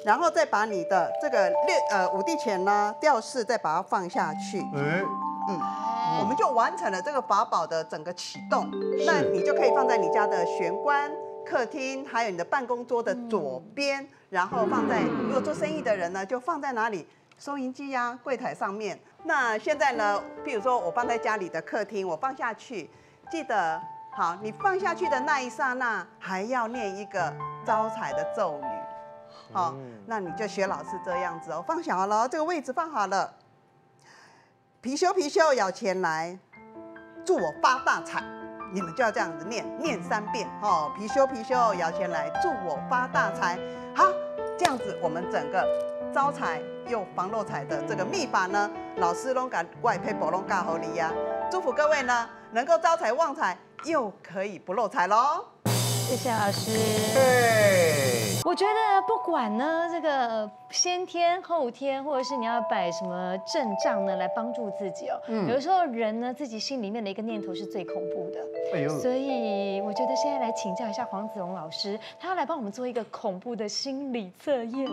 然后再把你的这个六呃五帝钱呢吊饰再把它放下去。嗯嗯。我们就完成了这个法宝的整个启动，那你就可以放在你家的玄关、客厅，还有你的办公桌的左边，然后放在如果做生意的人呢，就放在哪里？收银机呀、柜台上面。那现在呢，譬如说我放在家里的客厅，我放下去，记得好，你放下去的那一刹那，还要念一个招财的咒语，好，那你就学老师这样子哦，放小了，这个位置放好了。貔貅貔貅咬钱来，祝我发大财！你们就要这样子念，念三遍哦。貔貅貔貅咬钱来，祝我发大财！好，这样子我们整个招财又防漏财的这个秘法呢，老师拢敢外配博龙嘎好利呀！祝福各位呢，能够招财旺财，又可以不漏财喽。谢谢老师。对，我觉得不管呢，这个先天后天，或者是你要摆什么阵仗呢，来帮助自己哦。嗯。有的时候人呢，自己心里面的一个念头是最恐怖的。哎呦。所以我觉得现在来请教一下黄子荣老师，他要来帮我们做一个恐怖的心理测验。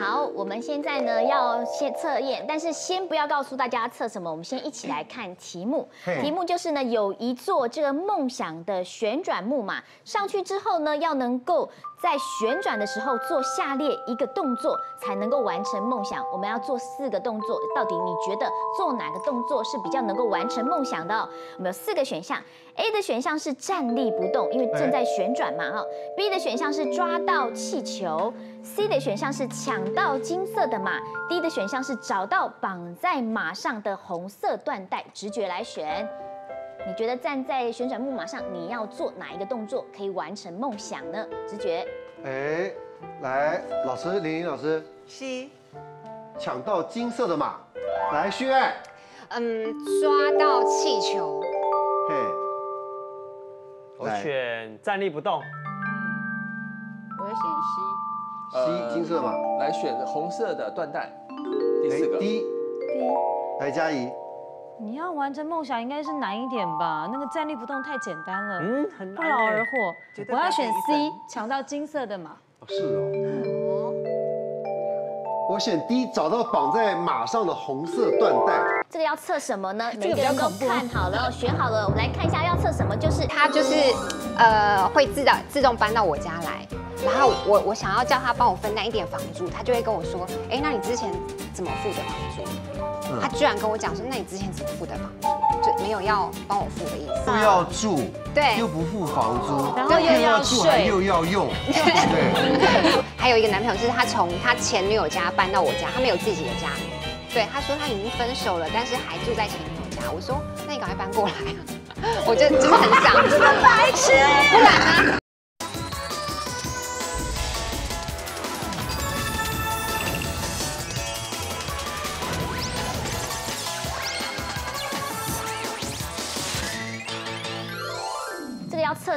好，我们现在呢要先测验，但是先不要告诉大家测什么，我们先一起来看题目。题目就是呢有一座这个梦想的旋转木马，上去之后呢要能够。在旋转的时候做下列一个动作才能够完成梦想。我们要做四个动作，到底你觉得做哪个动作是比较能够完成梦想的？我们有四个选项，A 的选项是站立不动，因为正在旋转嘛哈。B 的选项是抓到气球，C 的选项是抢到金色的马，D 的选项是找到绑在马上的红色缎带。直觉来选。你觉得站在旋转木马上，你要做哪一个动作可以完成梦想呢？直觉。哎，来，老师，玲玲老师。C。抢到金色的马。来，旭爱。嗯，抓到气球。嘿。我选站立不动。我要选 C。C，金色马。来选红色的缎带。第四个。D。D。来，嘉怡。你要完成梦想应该是难一点吧？那个站立不动太简单了，嗯，很不劳而获。我要选 C，抢到金色的马。是哦。我选 D，找到绑在马上的红色缎带。这个要测什么呢？每个人都看好了，选好了，我们来看一下要测什么。就是它就是呃会自动自动搬到我家来，然后我我想要叫他帮我分担一点房租，他就会跟我说，哎，那你之前怎么付的房租？他居然跟我讲说，那你之前怎么付的房租？就没有要帮我付的意思。不要住，对，又不付房租，然后又要住还又要用，对。[laughs] 还有一个男朋友就是他从他前女友家搬到我家，他没有自己的家。对，他说他已经分手了，但是还住在前女友家。我说，那你赶快搬过来啊！[laughs] 我就真的很想，[laughs] 白痴，不然呢？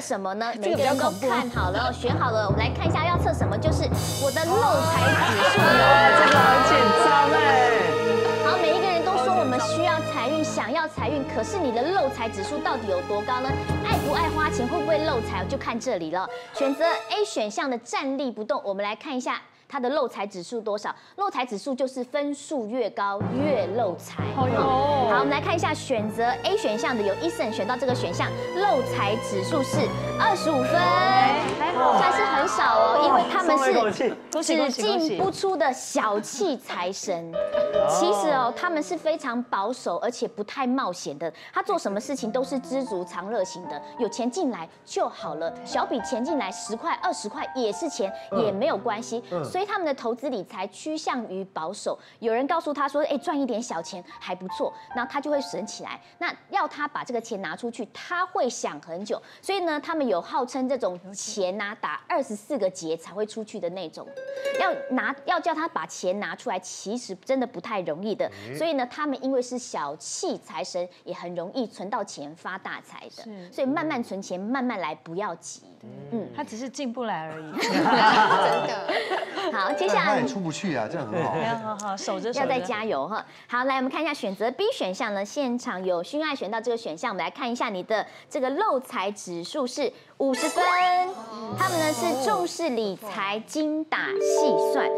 什么呢？每个人都看好了，选好了，我们来看一下要测什么，就是我的漏财指数。这个好紧张哎。好，每一个人都说我们需要财运，想要财运，可是你的漏财指数到底有多高呢？爱不爱花钱，会不会漏财，就看这里了。选择 A 选项的站立不动，我们来看一下。它的漏财指数多少？漏财指数就是分数越高越漏财。好好，我们来看一下选择 A 选项的有 Eason 选到这个选项，漏财指数是二十五分，算是很少哦，因为他们是只进不出的小气财神。其实哦，他们是非常保守而且不太冒险的，他做什么事情都是知足常乐型的，有钱进来就好了，小笔钱进来十块二十块也是钱，也没有关系。所以他们的投资理财趋向于保守。有人告诉他说：“哎，赚一点小钱还不错。”那他就会省起来。那要他把这个钱拿出去，他会想很久。所以呢，他们有号称这种钱啊打二十四个结才会出去的那种。要拿要叫他把钱拿出来，其实真的不太容易的。所以呢，他们因为是小气财神，也很容易存到钱发大财的。所以慢慢存钱，慢慢来，不要急。嗯，他只是进不来而已。[laughs] 真的。好，接下来也出不去啊，这样很好。[laughs] 好好守着，要再加油哈。好，来我们看一下选择 B 选项呢，现场有勋爱选到这个选项，我们来看一下你的这个漏财指数是。五十分，他们呢是重视理财、精打细算。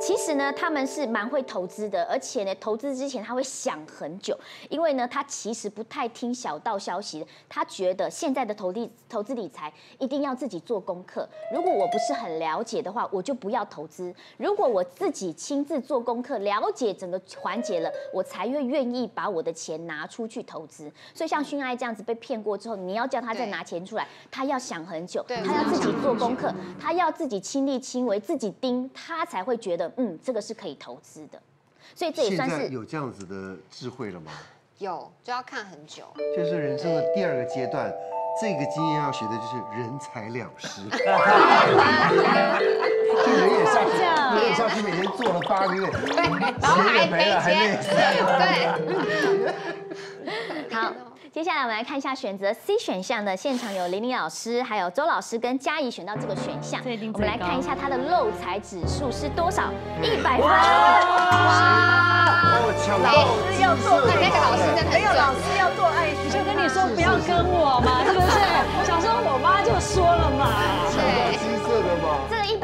其实呢，他们是蛮会投资的，而且呢，投资之前他会想很久，因为呢，他其实不太听小道消息。他觉得现在的投资投资理财一定要自己做功课。如果我不是很了解的话，我就不要投资。如果我自己亲自做功课，了解整个环节了，我才会愿意把我的钱拿出去投资。所以像勋爱这样子被骗过之后，你要叫他再拿钱出来，他要。想很久，他要自己做功课，他要自己亲力亲为，自己盯，他才会觉得，嗯，这个是可以投资的。所以这也算是有这样子的智慧了吗？有，就要看很久。就是人生的第二个阶段，这个经验要学的就是人财两失。[laughs] 就人也下去，人也下去，每天做了八个月，钱也没了，还累死。对。好。接下来我们来看一下选择 C 选项的现场有玲玲老师，还有周老师跟嘉怡选到这个选项。我们来看一下它的漏财指数是多少？一百分。哇！老师要做，那个老师真的没有老师要做爱，就跟你说不要跟我嘛，是不是？小时候我妈就说了嘛。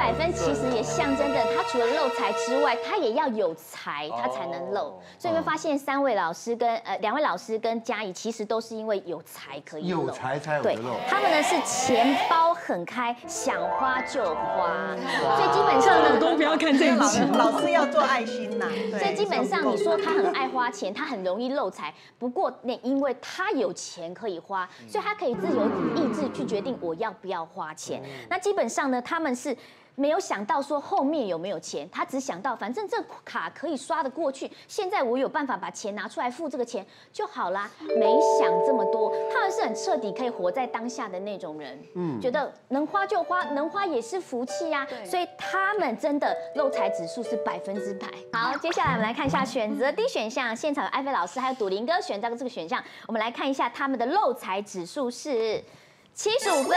百分其实也象征着他除了漏财之外，他也要有财，他才能漏。所以你会发现三位老师跟呃两位老师跟嘉怡其实都是因为有财可以有财才有得漏。他们呢是钱包很开，想花就花，所以基本上呢都不要看这一集。老师要做爱心呐，所以基本上你说他很爱花钱，他很容易漏财。不过那因为他有钱可以花，所以他可以自由意志去决定我要不要花钱。那基本上呢，他们是。没有想到说后面有没有钱，他只想到反正这卡可以刷得过去，现在我有办法把钱拿出来付这个钱就好啦。没想这么多，他们是很彻底可以活在当下的那种人，嗯，觉得能花就花，能花也是福气呀。所以他们真的漏财指数是百分之百。好，接下来我们来看一下选择 D 选项，现场有艾菲老师还有赌林哥选择这个选项，我们来看一下他们的漏财指数是。七十五分，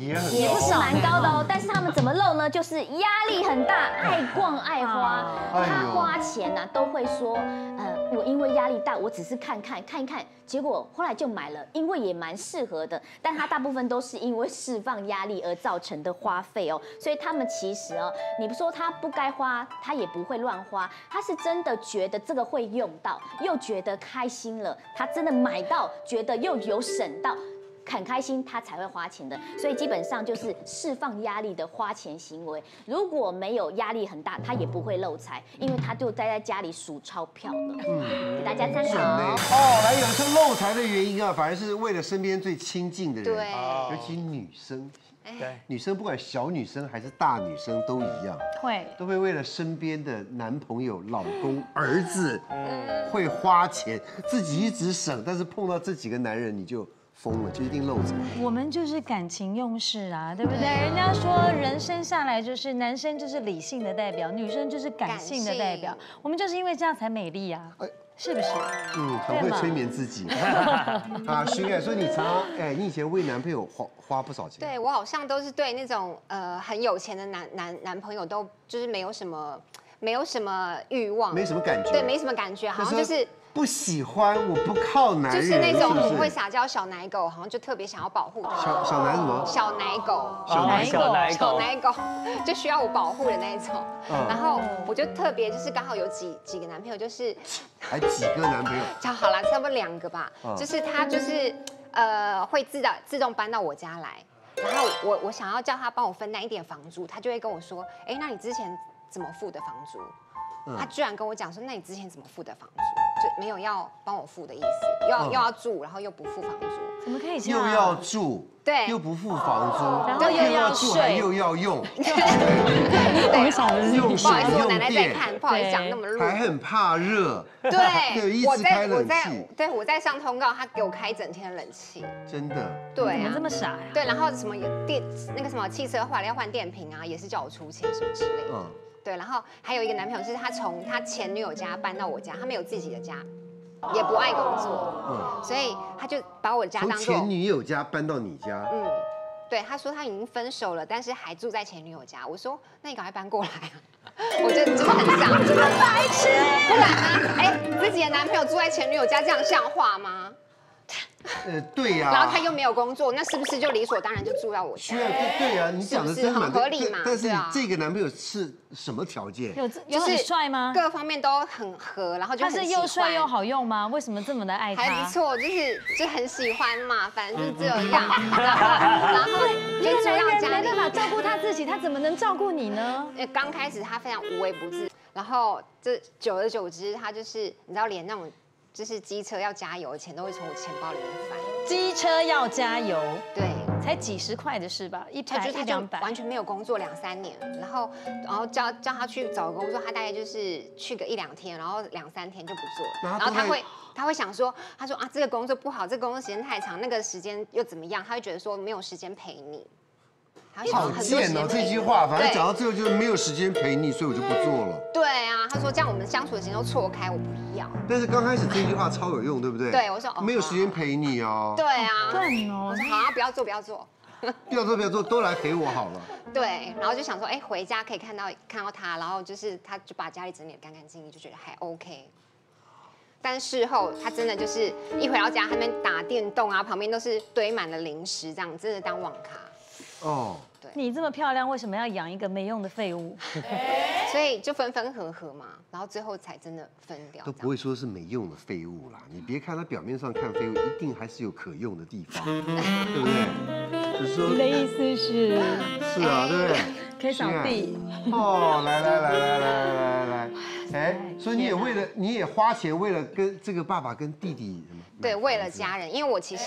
也不是蛮高的哦。但是他们怎么漏呢？就是压力很大，爱逛爱花。他花钱呢，都会说，呃，我因为压力大，我只是看看看一看，结果后来就买了，因为也蛮适合的。但他大部分都是因为释放压力而造成的花费哦。所以他们其实哦，你不说他不该花，他也不会乱花。他是真的觉得这个会用到，又觉得开心了，他真的买到，觉得又有省到。很开心，他才会花钱的，所以基本上就是释放压力的花钱行为。如果没有压力很大，他也不会漏财，因为他就待在家里数钞票了。嗯，给大家参考。哦，还有时候漏财的原因啊，反而是为了身边最亲近的人，对，尤其女生，对，女生不管小女生还是大女生都一样，会都会为了身边的男朋友、老公、儿子，会花钱，自己一直省，但是碰到这几个男人，你就。疯了就一定漏财。我们就是感情用事啊，对不对？人家说人生下来就是男生就是理性的代表，女生就是感性的代表。我们就是因为这样才美丽啊，是不是？嗯，很会催眠自己。[laughs] 啊，徐远说你常哎，你以前为男朋友花花不少钱。对我好像都是对那种呃很有钱的男男男朋友都就是没有什么没有什么欲望，没什么感觉。对，没什么感觉，好像就是。不喜欢我不靠男人，就是那种很会撒娇小奶狗，好像就特别想要保护他。小小奶什么？小奶狗，小奶狗，小奶狗，[laughs] 就需要我保护的那一种。然后我就特别就是刚好有几几个男朋友，就是还几个男朋友？[laughs] 就好了，差不多两个吧。就是他就是呃会自动自动搬到我家来，然后我我想要叫他帮我分担一点房租，他就会跟我说，哎，那你之前怎么付的房租？他居然跟我讲说，那你之前怎么付的房租？就没有要帮我付的意思，又要又要住，然后又不付房租，怎么可以这样？又要住，对，又不付房租，然后又要睡，又要用，[laughs] 对。对对，少人用水用电，不好意思讲那么弱，还很怕热，对，[laughs] 我在我在对我在上通告，他给我开一整天冷气，真的，对，怎么这么傻呀？对，然后什么电那个什么汽车坏了要换电瓶啊，也是叫我出钱什么之类的。对，然后还有一个男朋友是他从他前女友家搬到我家，他没有自己的家，也不爱工作，嗯，所以他就把我家当做前女友家搬到你家，嗯，对，他说他已经分手了，但是还住在前女友家。我说那你赶快搬过来啊！[laughs] 我觉得真的很像，这么白痴，不然呢？哎，自己的男朋友住在前女友家，这样像话吗？[laughs] 呃，对呀，然后他又没有工作，那是不是就理所当然就住到我家？对对呀，你讲的是很合理嘛？但是这个男朋友是什么条件？有有很帅吗？各方面都很合，然后就他是又帅又好用吗？为什么这么的爱他？还不错，就是就很喜欢嘛，反正就是这样。然后就住到家里，没办法照顾他自己，他怎么能照顾你呢？刚开始他非常无微不至，然后这久而久之，他就是你知道，连那种。就是机车要加油的钱都会从我钱包里面翻。机车要加油，对，才几十块的事吧，一台一两百。完全没有工作两三年，然后然后叫叫他去找工作，他大概就是去个一两天，然后两三天就不做了。然后他会他会想说，他说啊这个工作不好，这个工作时间太长，那个时间又怎么样？他会觉得说没有时间陪你。好贱哦！这句话，反正讲到最后就是没有时间陪你，所以我就不做了。对啊，他说这样我们相处的时间都错开，我不要。但是刚开始这句话超有用，对不对？对，我说没有时间陪你哦。对啊，对哦。我说好啊，不要做，不要做，[laughs] 不要做，不要做，都来陪我好了。对，然后就想说，哎，回家可以看到看到他，然后就是他就把家里整理的干干净净，就觉得还 OK。但事后他真的就是一回到家，他们打电动啊，旁边都是堆满了零食，这样真的当网咖。哦，对，你这么漂亮，为什么要养一个没用的废物？[laughs] 所以就分分合合嘛，然后最后才真的分掉。都不会说是没用的废物啦，你别看它表面上看废物，一定还是有可用的地方，[laughs] 对不对？就是说你的意思是？[laughs] 是啊，对不对？可以扫地。哦，来来来来来来来来，哎，所以你也为了，你也花钱为了跟这个爸爸跟弟弟什么？对，为了家人，因为我其实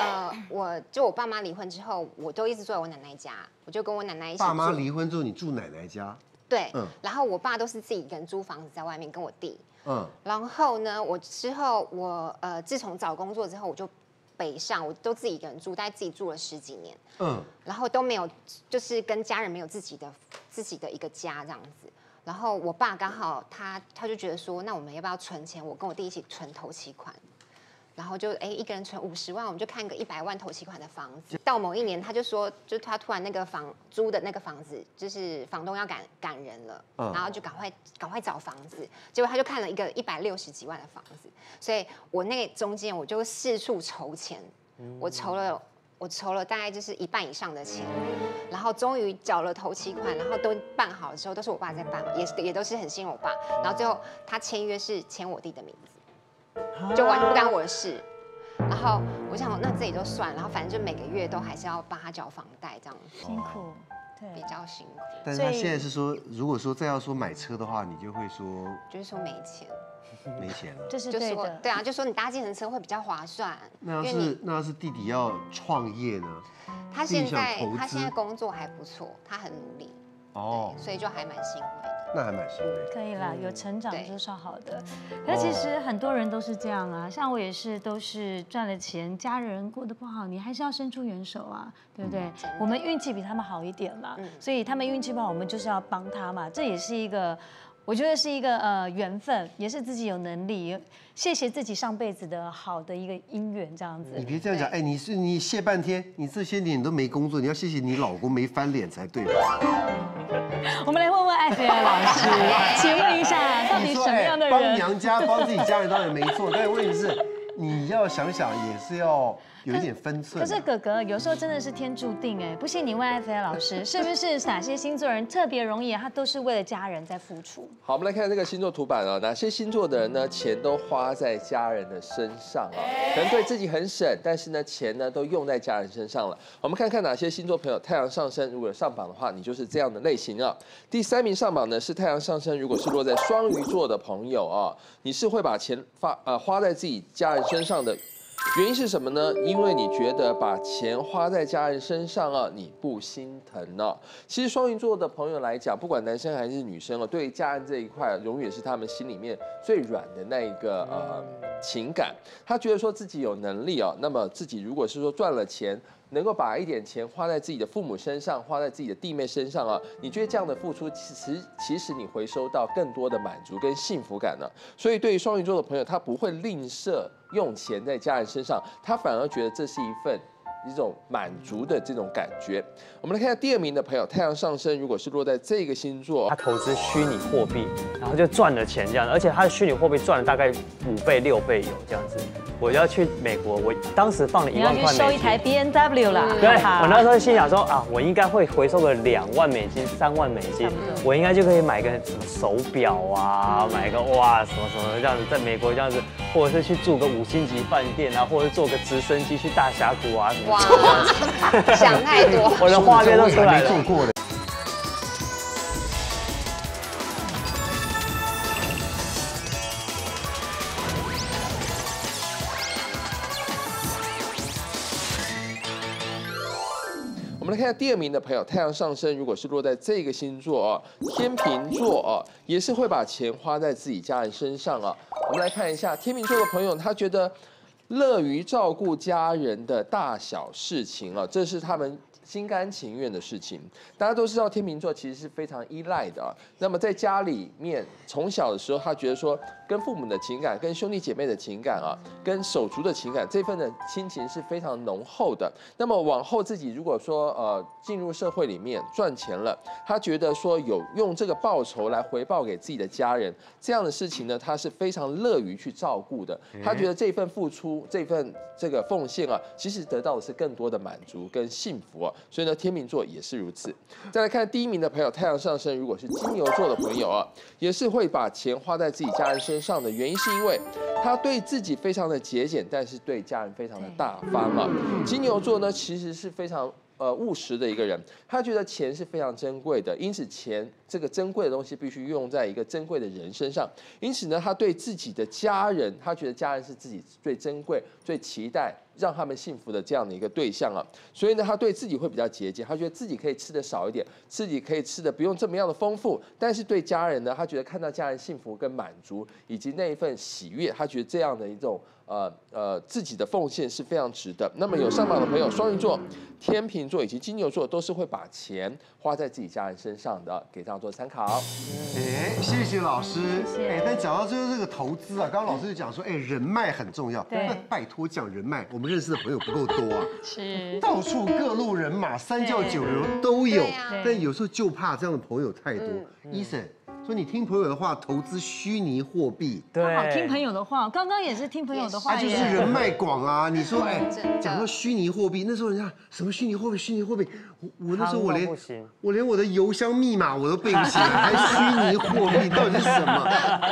呃，我就我爸妈离婚之后，我都一直住在我奶奶家，我就跟我奶奶一起。爸妈离婚之后，你住奶奶家？对，嗯。然后我爸都是自己一个人租房子在外面，跟我弟。嗯。然后呢，我之后我呃，自从找工作之后，我就北上，我都自己一个人住，大概自己住了十几年。嗯。然后都没有，就是跟家人没有自己的自己的一个家这样子。然后我爸刚好他他就觉得说，那我们要不要存钱？我跟我弟一起存头期款。然后就哎，一个人存五十万，我们就看个一百万头期款的房子。到某一年，他就说，就他突然那个房租的那个房子，就是房东要赶赶人了，然后就赶快赶快找房子。结果他就看了一个一百六十几万的房子，所以我那中间我就四处筹钱，我筹了我筹了大概就是一半以上的钱，然后终于缴了头期款，然后都办好了之后，都是我爸在办，也也都是很信任我爸。然后最后他签约是签我弟的名字。就完全不干我的事，然后我想，那自己就算，然后反正就每个月都还是要帮他缴房贷这样子，辛苦，对，比较辛苦。但是他现在是说，如果说再要说买车的话，你就会说，就是说没钱，没钱了，这是对的，对啊，就说你搭计程车会比较划算。那要是那要是弟弟要创业呢？他现在他现在工作还不错，他很努力，哦，所以就还蛮欣慰的。那还蛮欣慰，可以啦，有成长就是好的。那其实很多人都是这样啊，像我也是，都是赚了钱，家人过得不好，你还是要伸出援手啊，对不对？我们运气比他们好一点嘛，所以他们运气不好，我们就是要帮他嘛，这也是一个。我觉得是一个呃缘分，也是自己有能力，谢谢自己上辈子的好的一个姻缘这样子。你别这样讲，哎，你是你谢半天，你这些年你都没工作，你要谢谢你老公没翻脸才对吧？[laughs] 我们来问问艾菲尔老师，请问一下，到底什么样的人帮娘家帮自己家人当然没错，但是问题是你要想想也是要。有一点分寸。可是哥哥有时候真的是天注定哎，不信你问艾菲老师，是不是哪些星座人特别容易，他都是为了家人在付出？好，我们来看这个星座图版啊，哪些星座的人呢，钱都花在家人的身上啊，可能对自己很省，但是呢，钱呢都用在家人身上了。我们看看哪些星座朋友太阳上升，如果上榜的话，你就是这样的类型啊。第三名上榜呢是太阳上升，如果是落在双鱼座的朋友啊，你是会把钱发呃花在自己家人身上的。原因是什么呢？因为你觉得把钱花在家人身上啊，你不心疼呢。其实双鱼座的朋友来讲，不管男生还是女生啊，对家人这一块，永远是他们心里面最软的那一个呃情感。他觉得说自己有能力啊，那么自己如果是说赚了钱。能够把一点钱花在自己的父母身上，花在自己的弟妹身上啊，你觉得这样的付出，其实其实你回收到更多的满足跟幸福感呢？所以对于双鱼座的朋友，他不会吝啬用钱在家人身上，他反而觉得这是一份。一种满足的这种感觉。我们来看下第二名的朋友，太阳上升，如果是落在这个星座，他投资虚拟货币，然后就赚了钱这样，而且他的虚拟货币赚了大概五倍六倍有这样子。我要去美国，我当时放了一万块美金，收一台 B N W 啦。对，我那时候心想说啊，我应该会回收个两万美金、三万美金，我应该就可以买个什么手表啊，买个哇什么什么这样子，在美国这样子，或者是去住个五星级饭店啊，或者坐个直升机去大峡谷啊什么。想太多，[laughs] 我的画面都出来了。在第二名的朋友，太阳上升，如果是落在这个星座啊，天秤座啊，也是会把钱花在自己家人身上啊。我们来看一下天秤座的朋友，他觉得。乐于照顾家人的大小事情啊，这是他们。心甘情愿的事情，大家都知道天秤座其实是非常依赖的啊。那么在家里面，从小的时候，他觉得说跟父母的情感、跟兄弟姐妹的情感啊、跟手足的情感，这份的亲情是非常浓厚的。那么往后自己如果说呃进入社会里面赚钱了，他觉得说有用这个报酬来回报给自己的家人，这样的事情呢，他是非常乐于去照顾的。他觉得这份付出、这份这个奉献啊，其实得到的是更多的满足跟幸福啊。所以呢，天秤座也是如此。再来看第一名的朋友，太阳上升如果是金牛座的朋友啊，也是会把钱花在自己家人身上的原因，是因为他对自己非常的节俭，但是对家人非常的大方啊。金牛座呢，其实是非常。呃，务实的一个人，他觉得钱是非常珍贵的，因此钱这个珍贵的东西必须用在一个珍贵的人身上。因此呢，他对自己的家人，他觉得家人是自己最珍贵、最期待让他们幸福的这样的一个对象啊。所以呢，他对自己会比较节俭，他觉得自己可以吃的少一点，自己可以吃的不用这么样的丰富。但是对家人呢，他觉得看到家人幸福跟满足，以及那一份喜悦，他觉得这样的一种。呃呃，自己的奉献是非常值得。那么有上榜的朋友，双鱼座、天秤座以及金牛座都是会把钱花在自己家人身上的，给大家做参考。哎，谢谢老师。哎，但讲到就是这个投资啊，刚刚老师就讲说，哎，人脉很重要。对。拜托讲人脉，我们认识的朋友不够多啊。是。到处各路人马，三教九流都有。但有时候就怕这样的朋友太多。医生。说你听朋友的话，投资虚拟货币。对，听朋友的话，刚刚也是听朋友的话。他就是人脉广啊！[laughs] 你说，哎，讲到虚拟货币，那时候人家什么虚拟货币？虚拟货币，我我那时候我连我连我的邮箱密码我都背不起来，[laughs] 还虚拟货币到底是什么？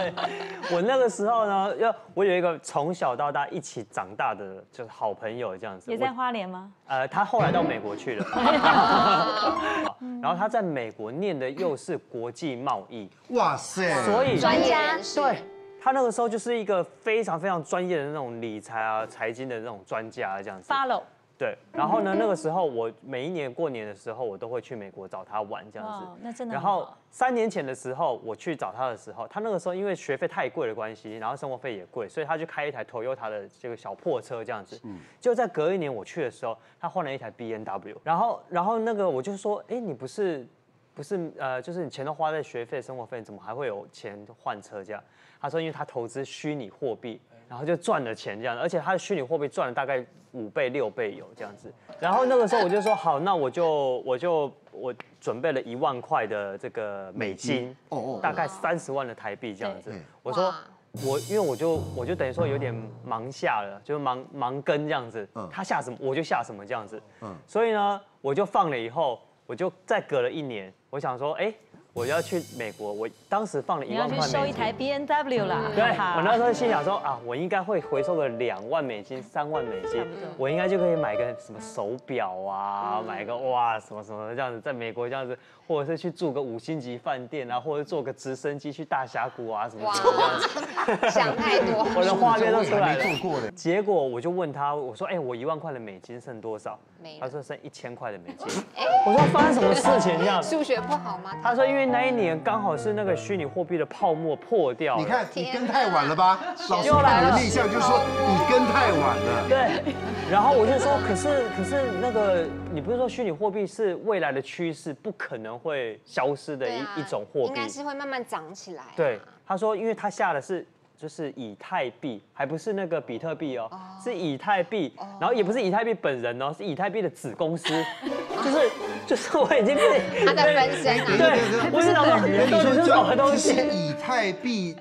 [laughs] 我那个时候呢，要我有一个从小到大一起长大的，就是好朋友这样子。也在花莲吗？呃，他后来到美国去了。然后他在美国念的又是国际贸易。哇塞！所以专家对他那个时候就是一个非常非常专业的那种理财啊、财经的那种专家这样子。Follow。对，然后呢，那个时候我每一年过年的时候，我都会去美国找他玩这样子。那真的。然后三年前的时候，我去找他的时候，他那个时候因为学费太贵的关系，然后生活费也贵，所以他就开一台 Toyota 的这个小破车这样子。嗯。就在隔一年我去的时候，他换了一台 B N W。然后，然后那个我就说，哎，你不是。不是呃，就是你钱都花在学费、生活费，怎么还会有钱换车这样？他说，因为他投资虚拟货币，然后就赚了钱这样，而且他的虚拟货币赚了大概五倍、六倍有这样子。[laughs] 然后那个时候我就说，好，那我就我就我准备了一万块的这个美金，哦哦，大概三十万的台币这样子。我说我因为我就我就等于说有点盲下了，就是盲盲跟这样子，他下什么我就下什么这样子。嗯，所以呢，我就放了以后。我就再隔了一年，我想说，哎。我要去美国，我当时放了一万块。收一台 B N W 啦。对，我那时候心想说啊，我应该会回收个两万美金、三万美金，我应该就可以买个什么手表啊，买个哇什么什么这样子，在美国这样子，或者是去住个五星级饭店啊，或者坐个直升机去大峡谷啊什么。[laughs] 想太多，[laughs] 我的画面都出来了。结果我就问他，我说，哎，我一万块的美金剩多少？他说剩一千块的美金。[laughs] 我说发生什么事情这样？数学不好吗？他说因为。那一年刚好是那个虚拟货币的泡沫破掉，你看你跟太晚了吧？老师看你的内向就说你跟太晚了。对，然后我就说，可是可是那个你不是说虚拟货币是未来的趋势，不可能会消失的一一种货币，应该是会慢慢涨起来。对，他说，因为他下的是。就是以太币，还不是那个比特币哦，是以太币，然后也不是以太币本人哦，是以太币的子公司，[laughs] 就是就是我已经被他的分身啊，对，不是老板，你说什东西？以太币。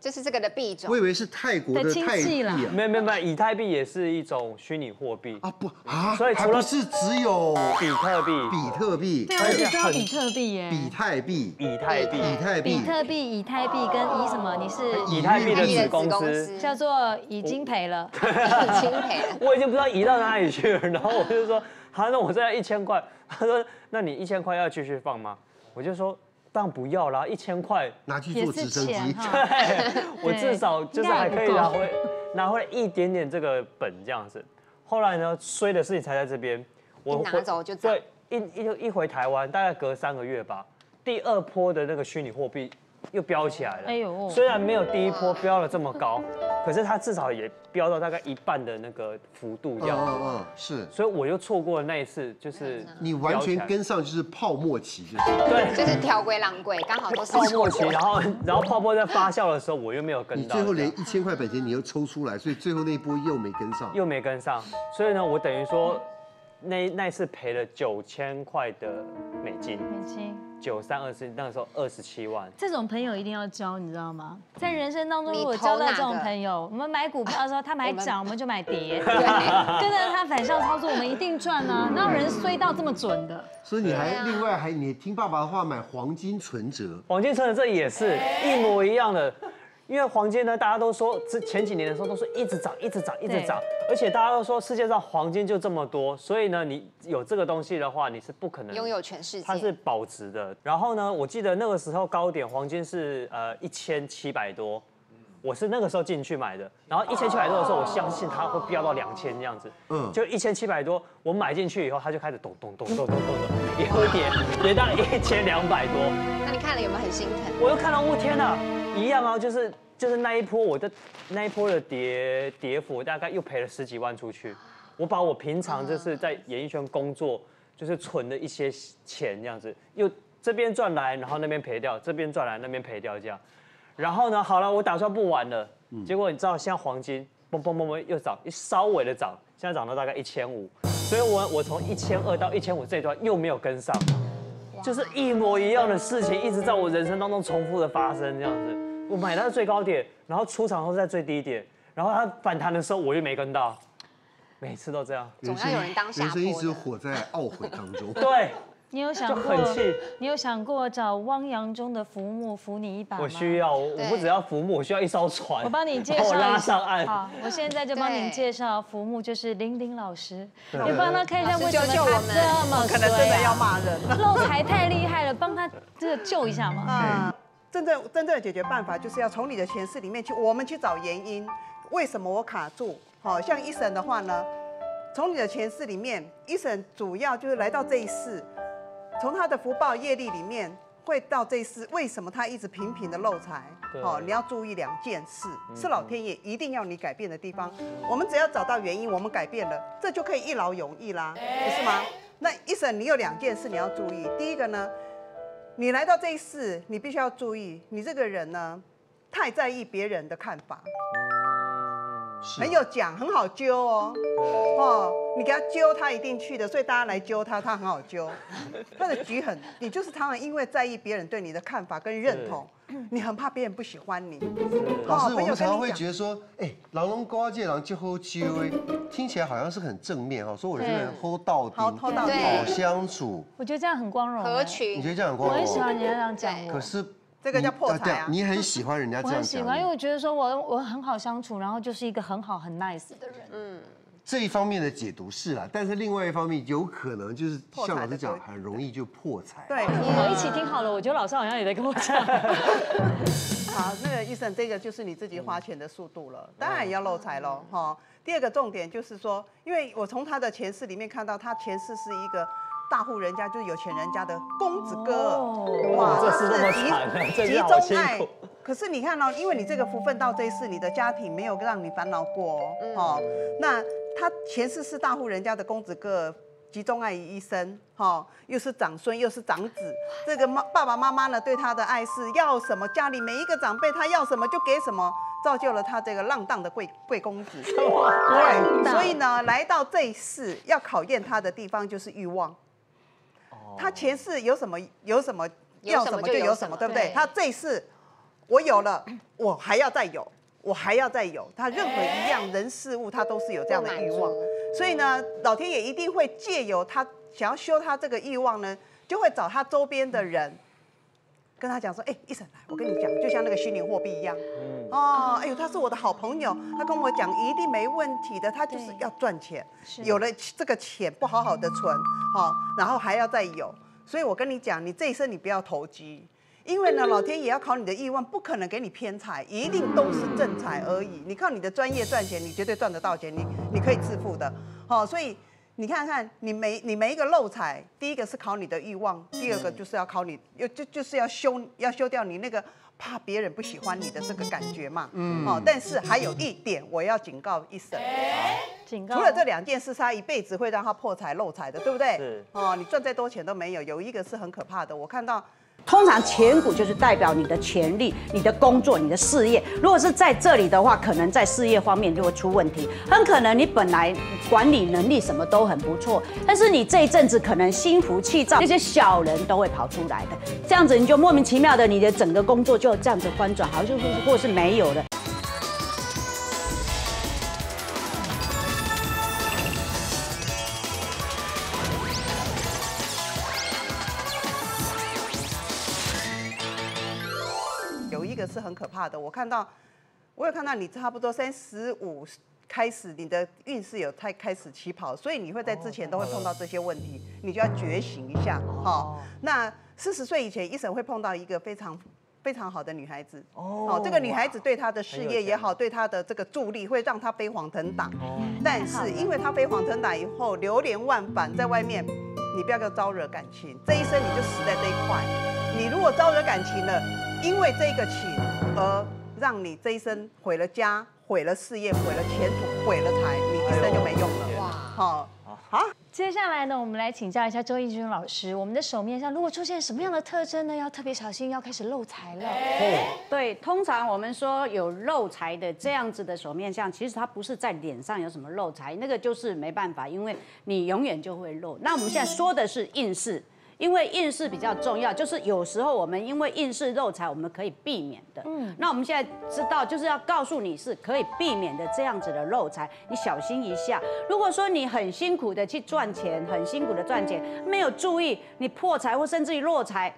就是这个的币种，我以为是泰国的泰币啊，没有没有没有，以太币也是一种虚拟货币。啊不啊，所以除了是只有比特币、比特币，对，我只知道比特币耶，比特币、以太币、以太币、比特币、以太币跟以什么？你是以太币。的子公司，叫做已经赔了，已经赔了，我已经不知道移到哪里去了。然后我就说，好，那我这一千块，他说，那你一千块要继续放吗？我就说。当然不要啦，一千块拿去做直升机，[laughs] 对，我至少就是还可以拿回拿回来一点点这个本这样子。后来呢，衰的事情才在这边，我拿走就对，一一一回台湾，大概隔三个月吧，第二波的那个虚拟货币。又飙起来了，哎呦，虽然没有第一波飙了这么高，[laughs] 可是它至少也飙到大概一半的那个幅度这样。嗯嗯，是。所以我又错过了那一次，就是你完全跟上就是泡沫期，就是对，就是条规狼规，刚好都是泡沫期。然后 [laughs] 然后泡沫在发酵的时候，我又没有跟到。你最后连一千块本钱你又抽出来，所以最后那一波又没跟上，又没跟上。所以呢，我等于说那那次赔了九千块的美金。美金。九三二四，那个时候二十七万。这种朋友一定要交，你知道吗？在人生当中，如果交到这种朋友，我们买股票的时候，他买涨，我们就买跌，[laughs] 跟着他反反向操作，我们一定赚啊！哪有人衰到这么准的？所以你还另外还你听爸爸的话买黄金存折，黄金存折这也是一模一样的。因为黄金呢，大家都说之前几年的时候都是一直涨，一直涨，一直涨，而且大家都说世界上黄金就这么多，所以呢，你有这个东西的话，你是不可能拥有全世界，它是保值的。然后呢，我记得那个时候高点黄金是呃一千七百多，我是那个时候进去买的，然后一千七百多的时候，我相信它会飙到两千这样子，嗯，就一千七百多，我买进去以后，它就开始咚咚咚咚咚咚咚，也会跌，跌到一千两百多。那你看了有没有很心疼？我又看到，我天哪！一样啊，就是就是那一波，我的那一波的跌跌幅，大概又赔了十几万出去。我把我平常就是在演艺圈工作，就是存的一些钱这样子，又这边赚来，然后那边赔掉，这边赚来，那边赔掉这样。然后呢，好了，我打算不玩了。结果你知道，现在黄金嘣嘣嘣嘣又涨，稍微的涨，现在涨到大概一千五。所以我我从一千二到一千五这段又没有跟上。就是一模一样的事情，一直在我人生当中重复的发生，这样子。我买它的最高点，然后出场后在最低点，然后它反弹的时候我又没跟到，每次都这样。总要有人当下人生一直活在懊悔当中。对。你有想过？你有想过找汪洋中的浮木扶你一把吗？我需要，我不只要浮木，我需要一艘船。我帮你介绍，我拉上岸。好，我现在就帮您介绍浮木，就是玲玲老师。你帮他看一下为什么他这么可能真的要骂人，漏财太厉害了，帮他这个救一下嘛。嗯，真正真正的解决办法就是要从你的前世里面去，我们去找原因，为什么我卡住？好像一审的话呢，从你的前世里面，一审主要就是来到这一世。从他的福报业力里面，会到这世为什么他一直频频的漏财？哦，你要注意两件事，是老天爷一定要你改变的地方。我们只要找到原因，我们改变了，这就可以一劳永逸啦，不是吗？那一生你有两件事你要注意，第一个呢，你来到这一世，你必须要注意，你这个人呢，太在意别人的看法。很有奖，很好揪哦，哦，你给他揪，他一定去的，所以大家来揪他，他很好揪。[laughs] 他的局很，你就是常常因为在意别人对你的看法跟认同，你很怕别人不喜欢你。老师，我们常常会觉得说，哎，狼龙高界狼就好揪，听起来好像是很正面哈，说我这个人 hold 到底，好 hold 到底，好相处。我觉得这样很光荣，合群。你觉得这样很光荣？我很喜欢人家这样讲。可是。这个叫破财啊！你很 [laughs] 喜欢人家这样讲。我很喜欢，因为我觉得说我我很好相处，然后就是一个很好很 nice 的人。嗯，这一方面的解读是啦，但是另外一方面有可能就是像老师讲，很容易就破财。对，我们一起听好了。我觉得老师好像也在跟我讲。[laughs] 好，那个医生，这个就是你自己花钱的速度了，当然也要漏财喽。哈，第二个重点就是说，因为我从他的前世里面看到，他前世是一个。大户人家就是有钱人家的公子哥，哇，这是集集 [laughs] 中爱。可是你看哦，因为你这个福分到这一世，你的家庭没有让你烦恼过哦。那他前世是大户人家的公子哥，集中爱于一身，哈，又是长孙又是长子，这个妈爸爸妈妈呢对他的爱是要什么，家里每一个长辈他要什么就给什么，造就了他这个浪荡的贵贵公子。[laughs] 对，所以呢，来到这一世要考验他的地方就是欲望。他前世有什么有什么要什么就有什么，对不对？他这一世我有了，[clears throat] 我还要再有，我还要再有。他任何一样人事物，他都是有这样的欲望。所以呢，老天爷一定会借由他想要修他这个欲望呢，就会找他周边的人。跟他讲说，哎，一审来，我跟你讲，就像那个虚拟货币一样，哦，哎呦，他是我的好朋友，他跟我讲一定没问题的，他就是要赚钱，有了这个钱不好好的存，好，然后还要再有，所以我跟你讲，你这一生你不要投机，因为呢，老天也要考你的欲望，不可能给你偏财，一定都是正财而已。你靠你的专业赚钱，你绝对赚得到钱，你你可以致富的，好，所以。你看看，你每你每一个漏财，第一个是考你的欲望，第二个就是要考你，又就就是要修，要修掉你那个怕别人不喜欢你的这个感觉嘛。嗯。哦，但是还有一点，我要警告一声，警告。除了这两件事，他一辈子会让他破财漏财的，对不对？是。哦，你赚再多钱都没有，有一个是很可怕的，我看到。通常钱股就是代表你的潜力、你的工作、你的事业。如果是在这里的话，可能在事业方面就会出问题。很可能你本来管理能力什么都很不错，但是你这一阵子可能心浮气躁，那些小人都会跑出来的。这样子你就莫名其妙的，你的整个工作就这样子翻转，好像是或是没有的。怕的。我看到，我有看到你差不多三十五开始，你的运势有太开始起跑，所以你会在之前都会碰到这些问题，你就要觉醒一下。好，那四十岁以前，医生会碰到一个非常。非常好的女孩子哦，这个女孩子对她的事业也好，对她的这个助力会让她飞黄腾达。但是因为她飞黄腾达以后流连忘返，在外面，你不要招惹感情，这一生你就死在这一块。你如果招惹感情了，因为这个情而让你这一生毁了家、毁了事业、毁了前途、毁了财，你一生就没用了。哇，好。好，接下来呢，我们来请教一下周义军老师，我们的手面上如果出现什么样的特征呢？要特别小心，要开始漏财了。对，通常我们说有漏财的这样子的手面相，其实它不是在脸上有什么漏财，那个就是没办法，因为你永远就会漏。那我们现在说的是运势。因为运势比较重要，就是有时候我们因为运势漏财，我们可以避免的。嗯，那我们现在知道，就是要告诉你是可以避免的这样子的漏财，你小心一下。如果说你很辛苦的去赚钱，很辛苦的赚钱，没有注意，你破财或甚至于落财。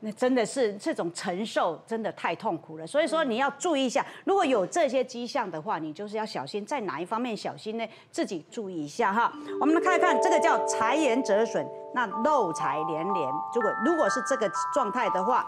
那真的是这种承受真的太痛苦了，所以说你要注意一下，如果有这些迹象的话，你就是要小心，在哪一方面小心呢？自己注意一下哈。我们来看一看，这个叫财源折损，那漏财连连。如果如果是这个状态的话，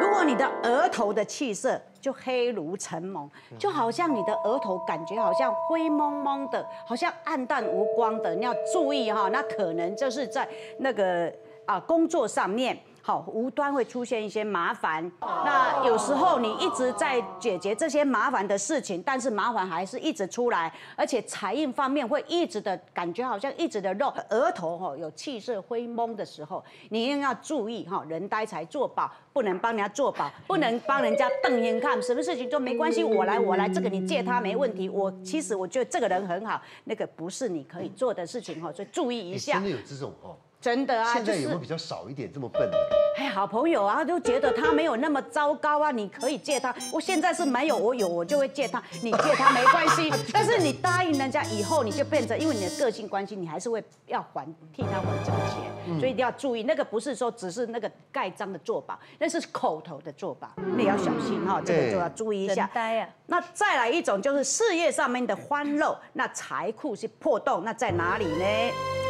如果你的额头的气色就黑如沉蒙，就好像你的额头感觉好像灰蒙蒙的，好像暗淡无光的，你要注意哈，那可能就是在那个啊工作上面。好，无端会出现一些麻烦。那有时候你一直在解决这些麻烦的事情，但是麻烦还是一直出来，而且财运方面会一直的感觉好像一直的肉，额头哈有气色灰蒙的时候，你一定要注意哈，人呆财做保，不能帮人家做保，不能帮人家瞪眼看，什么事情都没关系，我来我来，这个你借他没问题。我其实我觉得这个人很好，那个不是你可以做的事情哈，所以注意一下。真的有这种哦。真的啊，现在有没有比较少一点这么笨的？哎，好朋友啊，就觉得他没有那么糟糕啊，你可以借他。我现在是没有，我有我就会借他，你借他没关系。[laughs] 但是你答应人家以后，你就变成因为你的个性关系，你还是会要还替他还这个钱，所以一定要注意，那个不是说只是那个盖章的做法，那是口头的做法，你要小心哈，这个就要注意一下。呆啊！那再来一种就是事业上面的欢乐，那财库是破洞，那在哪里呢？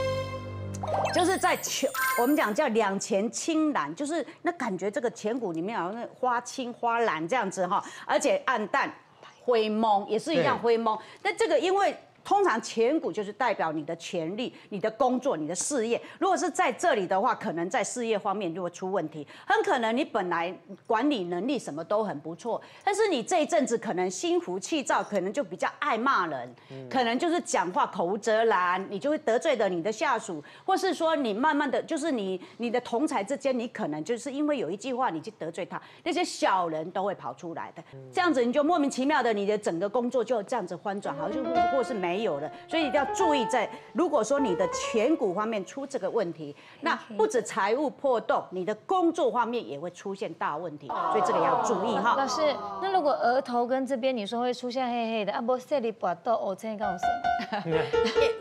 就是在前，我们讲叫两钱青蓝，就是那感觉这个前骨里面好像花青花蓝这样子哈，而且暗淡灰蒙也是一样灰蒙。那这个因为。通常前股就是代表你的权利、你的工作、你的事业。如果是在这里的话，可能在事业方面就会出问题。很可能你本来管理能力什么都很不错，但是你这一阵子可能心浮气躁，可能就比较爱骂人，可能就是讲话口无遮拦，你就会得罪了你的下属，或是说你慢慢的就是你你的同才之间，你可能就是因为有一句话你去得罪他，那些小人都会跑出来的。这样子你就莫名其妙的，你的整个工作就这样子翻转，好像或是没。没有了，所以一定要注意，在如果说你的颧骨方面出这个问题，那不止财务破洞，你的工作方面也会出现大问题，所以这个要注意哈。老师，那如果额头跟这边你说会出现黑黑的，啊不，这里拔豆，我先告诉你。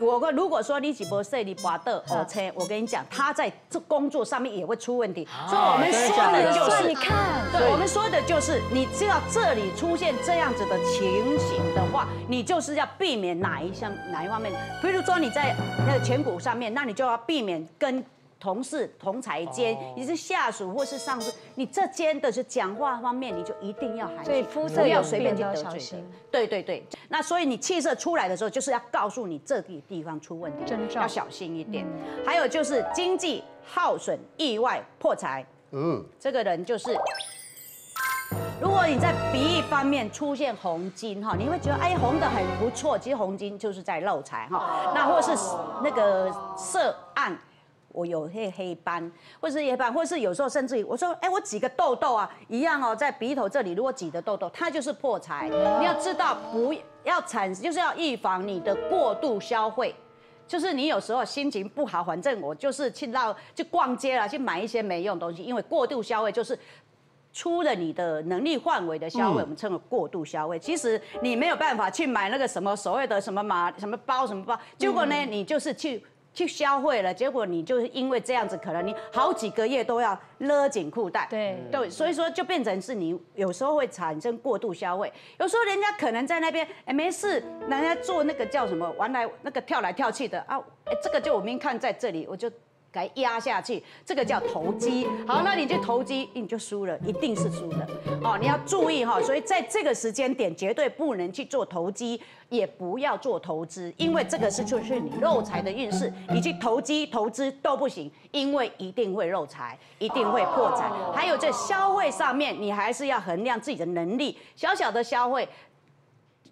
[laughs] 我如果说你只不这里拔豆，我车，我跟你讲，他在这工作上面也会出问题。所以我们说的就是，你看，对，我们说的就是，你知道这里出现这样子的情形的话，你就是要避免哪一。项哪一方面？比如说你在那个颧骨上面，那你就要避免跟同事同台间，你是下属或是上司，你这间的是讲话方面，你就一定要含蓄，不要随便去得罪人。对对对，那所以你气色出来的时候，就是要告诉你这个地方出问题，要小心一点。还有就是经济耗损、意外破财，嗯，这个人就是。如果你在鼻翼方面出现红筋哈，你会觉得哎红的很不错，其实红筋就是在漏财哈。那或是那个色暗，我有些黑斑，或是黑斑，或是有时候甚至于我说哎我挤个痘痘啊，一样哦，在鼻头这里如果挤的痘痘，它就是破财。你要知道不要产，就是要预防你的过度消费，就是你有时候心情不好，反正我就是去到去逛街了，去买一些没用东西，因为过度消费就是。出了你的能力范围的消费，我们称为过度消费。其实你没有办法去买那个什么所谓的什么马什么包什么包，结果呢，你就是去去消费了，结果你就是因为这样子，可能你好几个月都要勒紧裤带。对对，所以说就变成是你有时候会产生过度消费，有时候人家可能在那边哎没事，人家做那个叫什么玩来那个跳来跳去的啊，哎这个就我明看在这里我就。给压下去，这个叫投机。好，那你去投机，你就输了，一定是输的。哦，你要注意哈，所以在这个时间点，绝对不能去做投机，也不要做投资，因为这个是就是你漏财的运势，你去投机投资都不行，因为一定会漏财，一定会破财。还有在消费上面，你还是要衡量自己的能力，小小的消费。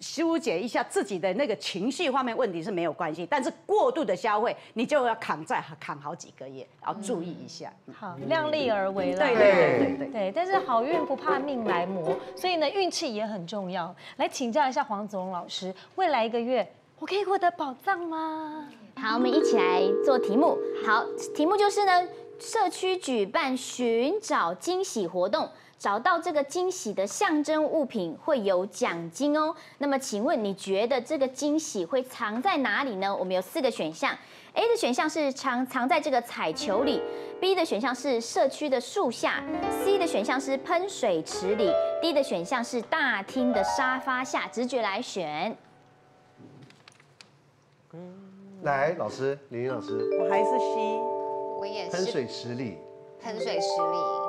疏解一下自己的那个情绪方面问题是没有关系，但是过度的消费，你就要扛在扛好几个月，要注意一下。好，量力而为了。对对对对对。对，但是好运不怕命来磨，所以呢，运气也很重要。来请教一下黄子龙老师，未来一个月我可以获得宝藏吗？好，我们一起来做题目。好，题目就是呢，社区举办寻找惊喜活动。找到这个惊喜的象征物品会有奖金哦。那么，请问你觉得这个惊喜会藏在哪里呢？我们有四个选项：A 的选项是藏藏在这个彩球里；B 的选项是社区的树下；C 的选项是喷水池里；D 的选项是大厅的沙发下。直觉来选。来，老师，林林老师，我还是 C，我也是喷水池里，喷水池里。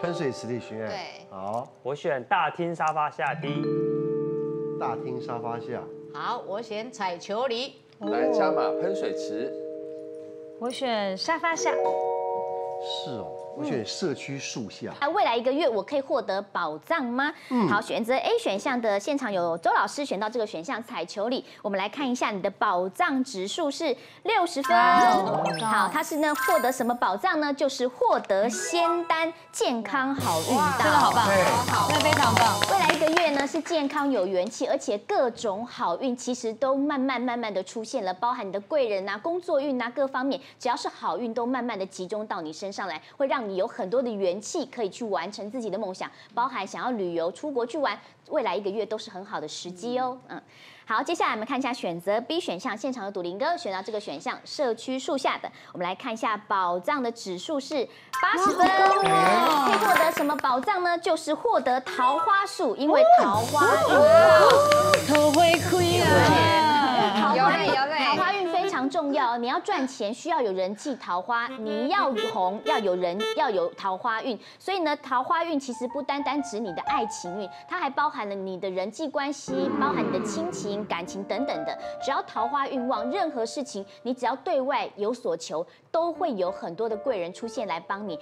喷水池里巡演，对，好，我选大厅沙发下 D，大厅沙发下，好，我选彩球梨，来加码喷水池，我选沙发下，是哦。我选社区树下。啊，未来一个月我可以获得宝藏吗？嗯，好，选择 A 选项的现场有周老师选到这个选项彩球里，我们来看一下你的宝藏指数是六十分。好，他是呢获得什么宝藏呢？就是获得仙丹健康好运到，真的好棒，好，那非常棒。未来一个月呢是健康有元气，而且各种好运其实都慢慢慢慢的出现了，包含你的贵人呐、工作运呐各方面，只要是好运都慢慢的集中到你身上来，会让。你有很多的元气可以去完成自己的梦想，包含想要旅游、出国去玩，未来一个月都是很好的时机哦。嗯，好，接下来我们看一下选择 B 选项，现场的赌林哥选到这个选项，社区树下的，我们来看一下宝藏的指数是八十分，可以获得什么宝藏呢？就是获得桃花树，因为桃花运头会亏啊，有嘞有嘞，桃花运。常重要，你要赚钱需要有人际桃花，你要红要有人要有桃花运，所以呢，桃花运其实不单单指你的爱情运，它还包含了你的人际关系，包含你的亲情、感情等等的。只要桃花运旺，任何事情你只要对外有所求，都会有很多的贵人出现来帮你。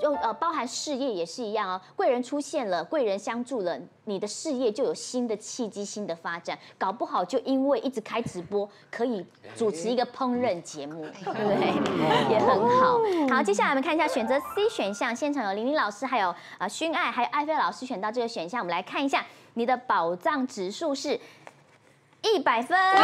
就呃，包含事业也是一样哦。贵人出现了，贵人相助了，你的事业就有新的契机、新的发展。搞不好就因为一直开直播，可以主持一个烹饪节目，对 [laughs] 不对？也很好。好，接下来我们看一下选择 C 选项，现场有玲玲老师，还有啊勋爱，还有艾菲老师选到这个选项，我们来看一下你的宝藏指数是。一百分！可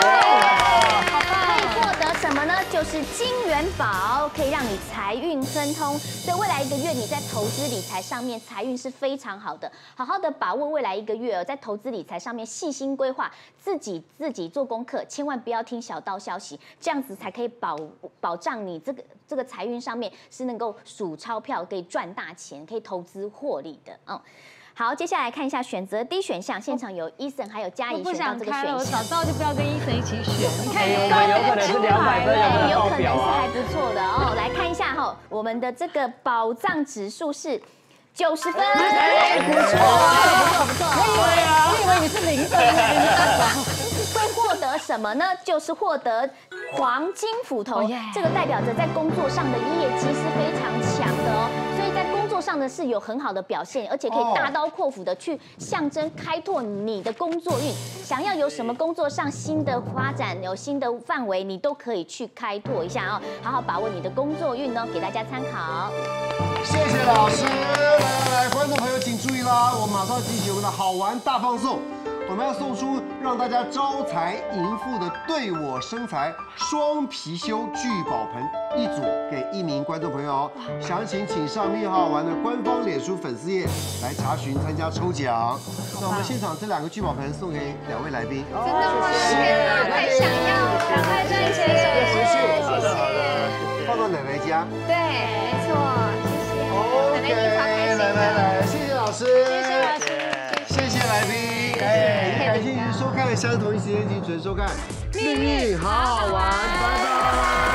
以获得什么呢？就是金元宝，可以让你财运亨通。所以未来一个月你在投资理财上面财运是非常好的。好好的把握未来一个月，在投资理财上面细心规划，自己自己做功课，千万不要听小道消息，这样子才可以保保障你这个这个财运上面是能够数钞票，可以赚大钱，可以投资获利的。嗯。好，接下来看一下选择 D 选项，现场有 Eason 还有嘉怡选到这个选项。我早知道就不要跟 Eason 一起选。[laughs] 你看，有可能是两百分，有可能是还不错的哦。来看一下哈，我们的这个宝藏指数是九十分，不错，不错，不错。我以为啊，我以为你是零分 [laughs] 会获得什么呢？就是获得黄金斧头，这个代表着在工作上的业绩是非常。上呢是有很好的表现，而且可以大刀阔斧的去象征开拓你的工作运。想要有什么工作上新的发展，有新的范围，你都可以去开拓一下哦。好好把握你的工作运哦，给大家参考。谢谢老师，来来来，观众朋友请注意啦，我马上进行我们的好玩大放送。我们要送出让大家招财迎富的对我生财双貔貅聚宝盆一组，给一名观众朋友。详情请上蜜好玩的官方脸书粉丝页来查询参加抽奖。那我们现场这两个聚宝盆送给两位来宾。真的吗？太想要，赶快赚钱，谢谢，谢谢。家。对，没错，谢谢。OK，来来来，谢谢老师，谢谢老师，谢谢来宾，哎，感谢您收看《相同一时间，请准时收看《命运好好玩》，拜拜。